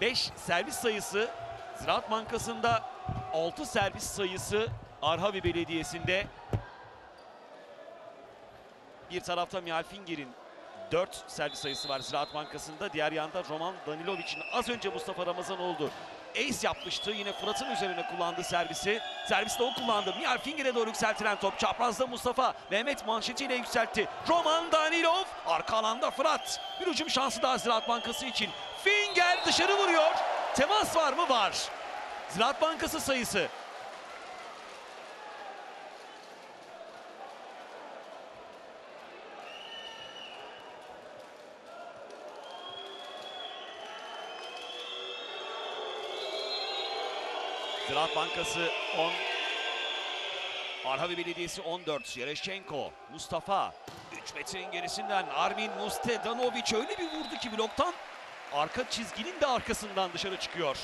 5 servis sayısı Ziraat Bankası'nda. 6 servis sayısı Arhavi Belediyesi'nde. Bir tarafta Mihal Finger'in 4 servis sayısı var Ziraat Bankası'nda. Diğer yanda Roman Danilovic'in az önce Mustafa Ramazan oldu. Ace yapmıştı. Yine Fırat'ın üzerine kullandı servisi. Serviste o kullandı. Mihal Finger'e doğru yükseltilen top. Çaprazda Mustafa. Mehmet manşetiyle yükseltti. Roman Danilov. Arka alanda Fırat. Bir ucum şansı daha Ziraat Bankası için. Finger dışarı vuruyor. Temas var mı? Var. Ziraat Bankası sayısı. Ziraat Bankası 10. Arhavi Belediyesi 14. Yereşçenko, Mustafa. 3 metrenin gerisinden Armin Mustedanovic öyle bir vurdu ki bloktan. Arka çizginin de arkasından dışarı çıkıyor.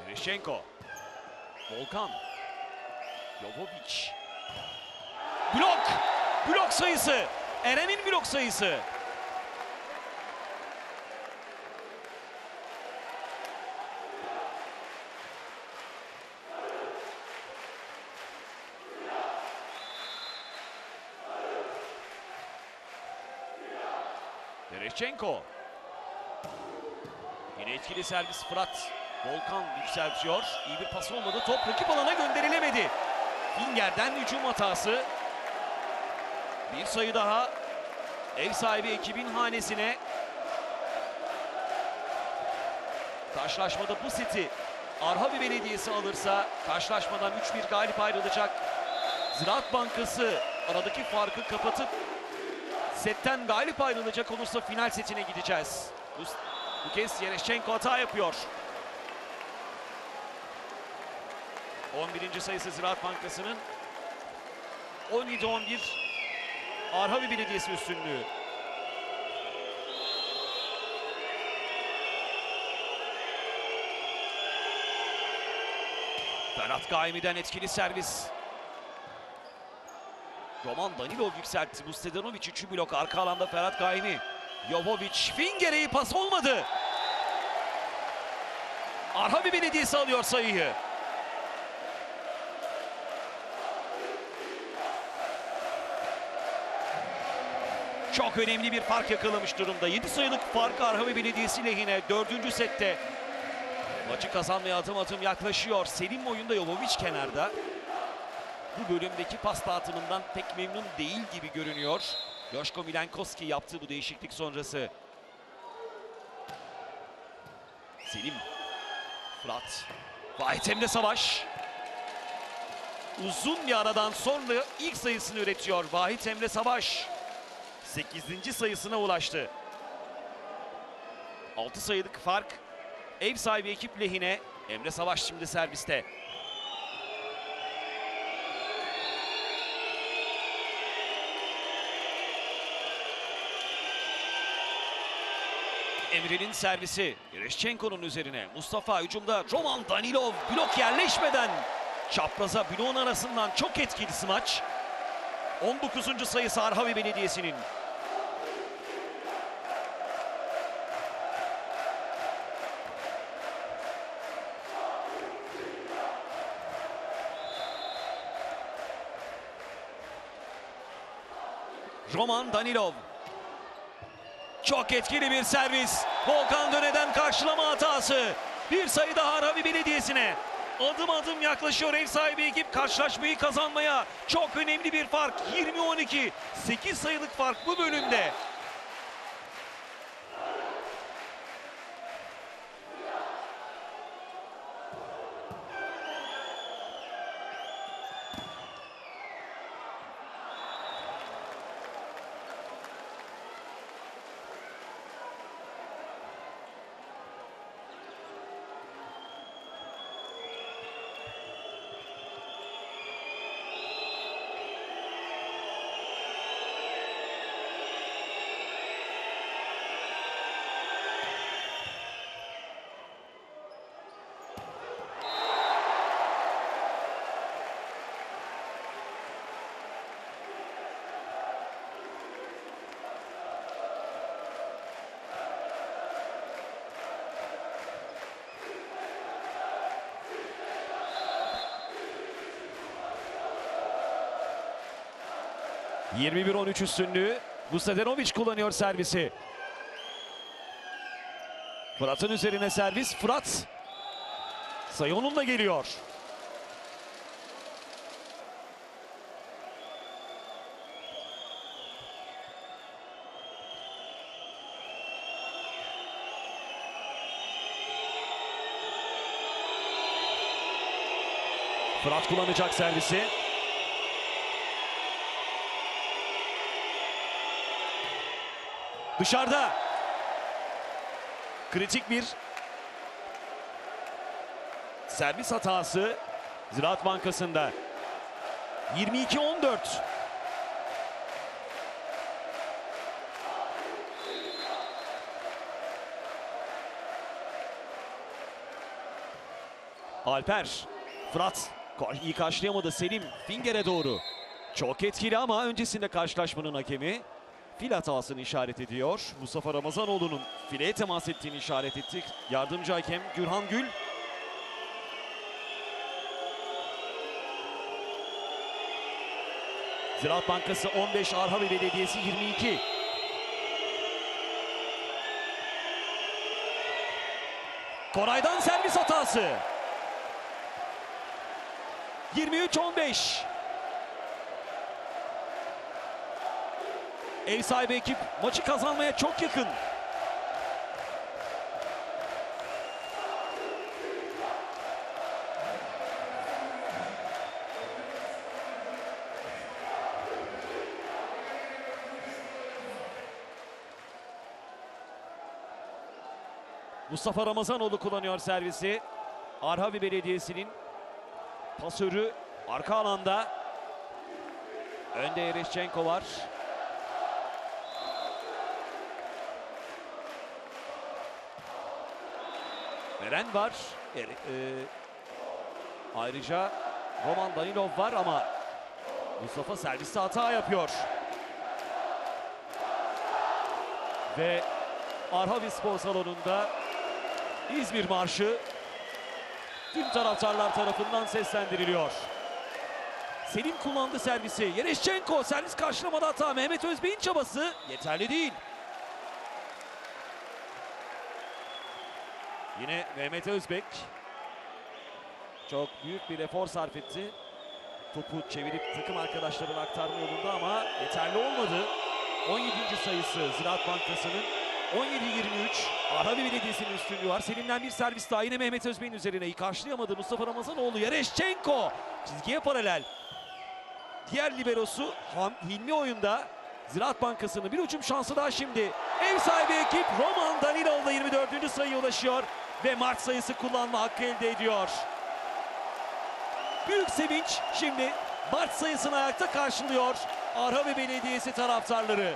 Yereşenko. Volkan. Jovovic. Blok. Blok sayısı. Eren'in blok sayısı. Tereşçenko. Yine etkili servis Fırat. Volkan yükseltiyor. İyi bir pas olmadı. Top rakip alana gönderilemedi. Finger'den hücum hatası. Bir sayı daha. Ev sahibi ekibin hanesine. Karşılaşmada bu seti Arhavi Belediyesi alırsa karşılaşmadan 3-1 galip ayrılacak. Ziraat Bankası aradaki farkı kapatıp setten galip ayrılacak olursa final setine gideceğiz. Bu, bu kez Yereşçenko hata yapıyor. 11. sayısı Ziraat Bankası'nın 17-11 Arhavi Belediyesi üstünlüğü. Ferhat Gaimi'den etkili servis. Roman Danilov yükseltti. Bustedanovic 3. blok arka alanda Ferhat Gaimi. Jovovic Finger'e pas olmadı. Arhavi Belediyesi alıyor sayıyı. Çok önemli bir fark yakalamış durumda. 7 sayılık fark Arhavi Belediyesi lehine 4. sette. Maçı kazanmaya adım adım yaklaşıyor. Selim oyunda Jovovic kenarda. Bu bölümdeki pas dağıtımından pek memnun değil gibi görünüyor. Yoşko Milenkoski yaptığı bu değişiklik sonrası. Selim. Fırat. Vahit Emre Savaş. Uzun bir aradan sonra ilk sayısını üretiyor Vahit Emre Savaş. 8. sayısına ulaştı. 6 sayılık fark ev sahibi ekip lehine. Emre Savaş şimdi serviste. Emre'nin servisi. Yereşçenko'nun üzerine. Mustafa hücumda. Roman Danilov blok yerleşmeden. Çapraza bloğun arasından çok etkili smaç. 19. sayısı Arhavi Belediyesi'nin. Roman Danilov. Çok etkili bir servis. Volkan Döne'den karşılama hatası. Bir sayı daha Arhavi Belediyesi'ne. Adım adım yaklaşıyor ev sahibi ekip karşılaşmayı kazanmaya. Çok önemli bir fark. 20-12. 8 sayılık fark bu bölümde. ...21-13 üstünlüğü. Vustadenovic kullanıyor servisi. Fırat'ın üzerine servis. Fırat. Sayı onunla geliyor. Fırat kullanacak servisi. Dışarıda. Kritik bir servis hatası Ziraat Bankası'nda. 22-14. Alper, Fırat iyi karşılayamadı Selim Finger'e doğru. Çok etkili ama öncesinde karşılaşmanın hakemi fil hatasını işaret ediyor. Mustafa Ramazanoğlu'nun fileye temas ettiğini işaret ettik. Yardımcı hakem Gürhan Gül. Ziraat Bankası 15, Arhavi Belediyesi 22. Koray'dan servis hatası. 23-15. Ev sahibi ekip maçı kazanmaya çok yakın. Mustafa Ramazanoğlu kullanıyor servisi. Arhavi Belediyesi'nin pasörü arka alanda. Önde Yereşçenko var. Eren var. E, e, ayrıca Roman Danilov var ama Mustafa serviste hata yapıyor. Ve Arhavi Spor Salonu'nda İzmir Marşı tüm taraftarlar tarafından seslendiriliyor. Selim kullandı servisi. Yereşçenko servis karşılamada hata. Mehmet Özbey'in çabası yeterli değil. Yine Mehmet Özbek çok büyük bir efor sarf etti. Topu çevirip takım arkadaşlarına aktarma yolunda ama yeterli olmadı. 17. sayısı Ziraat Bankası'nın 17-23 Arabi Belediyesi'nin üstünlüğü var. Selim'den bir servis daha yine Mehmet Özbey'in üzerine iyi karşılayamadı. Mustafa Ramazanoğlu Yereşçenko çizgiye paralel. Diğer liberosu Han, Hilmi oyunda. Ziraat Bankası'nın bir uçum şansı daha şimdi. Ev sahibi ekip Roman Danilov da 24. sayıya ulaşıyor ve Mart sayısı kullanma hakkı elde ediyor. Büyük sevinç şimdi Mart sayısını ayakta karşılıyor Arhavi Belediyesi taraftarları.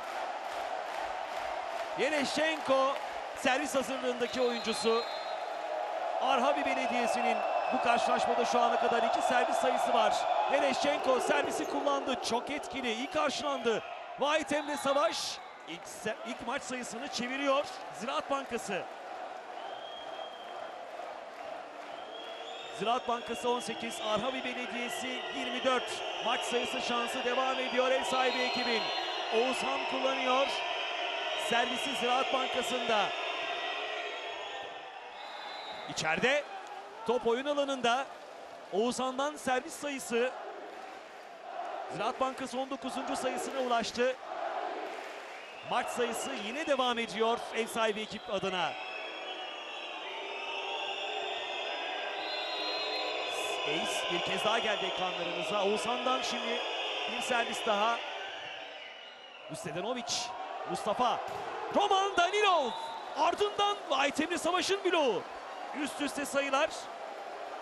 Yereşenko servis hazırlığındaki oyuncusu. Arhavi Belediyesi'nin bu karşılaşmada şu ana kadar iki servis sayısı var. Tereşenko servisi kullandı. Çok etkili. iyi karşılandı. Vahit Emre Savaş ilk, ilk maç sayısını çeviriyor. Ziraat Bankası. Ziraat Bankası 18, Arhavi Belediyesi 24. Maç sayısı şansı devam ediyor ev sahibi ekibin. Oğuzhan kullanıyor. Servisi Ziraat Bankası'nda. İçeride top oyun alanında. Oğuzhan'dan servis sayısı. Ziraat Bankası 19. sayısına ulaştı. Maç sayısı yine devam ediyor ev sahibi ekip adına. Ace bir kez daha geldi ekranlarınıza. Oğuzhan'dan şimdi bir servis daha. Üstedenovic, Mustafa, Roman Danilov. Ardından Vahit Savaş'ın bloğu. Üst üste sayılar.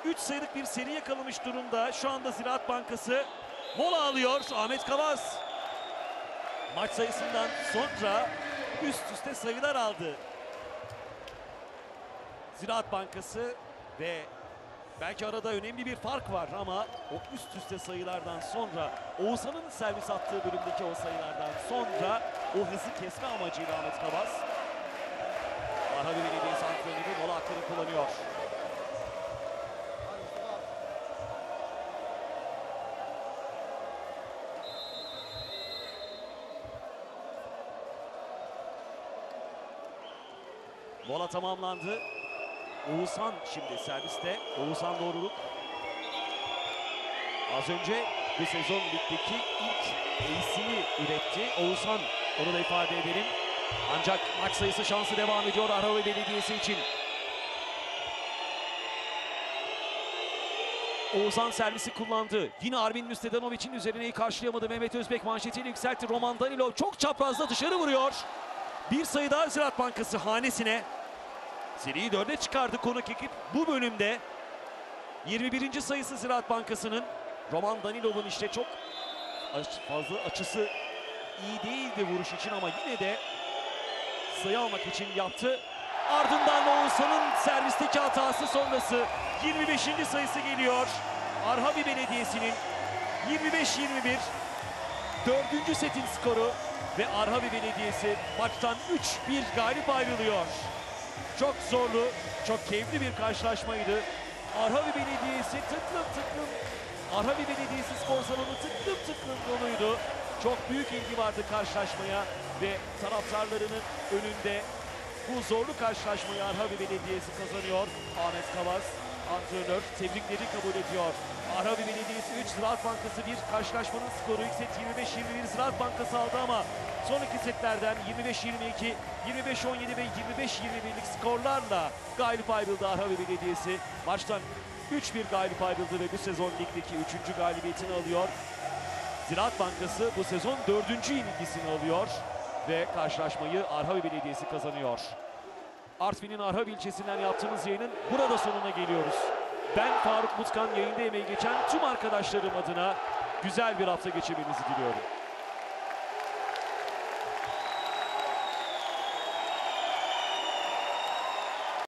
3 sayılık bir seri yakalamış durumda. Şu anda Ziraat Bankası mola alıyor. Ahmet Kavaz. Maç sayısından sonra üst üste sayılar aldı. Ziraat Bankası ve belki arada önemli bir fark var ama o üst üste sayılardan sonra Oğuzhan'ın servis attığı bölümdeki o sayılardan sonra o hızı kesme amacıyla Ahmet Kavaz Arhavi Belediyesi antrenörü mola hakkını kullanıyor. Mola tamamlandı. Oğuzhan şimdi serviste. Oğuzhan doğruluk. Az önce bu sezon ligdeki ilk ace'ini üretti. Oğuzhan onu da ifade edelim. Ancak maç sayısı şansı devam ediyor Arhavi Belediyesi için. Oğuzhan servisi kullandı. Yine Armin Müstedanovic'in üzerineyi karşılayamadı. Mehmet Özbek manşetiyle yükseltti. Roman Danilov çok çaprazda dışarı vuruyor. Bir sayı daha Ziraat Bankası hanesine. Seriyi dörde çıkardı konuk ekip. Bu bölümde 21. sayısı Ziraat Bankası'nın Roman Danilov'un işte çok fazla açısı iyi değildi vuruş için ama yine de sayı almak için yaptı. Ardından Oğuzhan'ın servisteki hatası sonrası 25. sayısı geliyor. Arhavi Belediyesi'nin 25-21 dördüncü setin skoru ve Arhavi Belediyesi maçtan 3-1 galip ayrılıyor. Çok zorlu, çok keyifli bir karşılaşmaydı. Arhavi Belediyesi tıklım tıklım, Arhavi Belediyesi spor salonu tıklım tıklım doluydu. Çok büyük ilgi vardı karşılaşmaya ve taraftarlarının önünde bu zorlu karşılaşmayı Arhavi Belediyesi kazanıyor. Ahmet Kavaz, antrenör tebrikleri kabul ediyor. Arhavi Belediyesi 3, Ziraat Bankası 1. Karşılaşmanın skoru ilk set 25-21 Ziraat Bankası aldı ama son iki setlerden 25-22, 25-17 ve 25-21'lik skorlarla galip ayrıldı Arhavi Belediyesi. Maçtan 3-1 galip ayrıldı ve bu sezon ligdeki 3. galibiyetini alıyor. Ziraat Bankası bu sezon 4. yenilgisini alıyor ve karşılaşmayı Arhavi Belediyesi kazanıyor. Artvin'in Arhavi ilçesinden yaptığımız yayının burada sonuna geliyoruz. Ben Faruk Mutkan yayında emeği geçen tüm arkadaşlarım adına güzel bir hafta geçirmenizi diliyorum.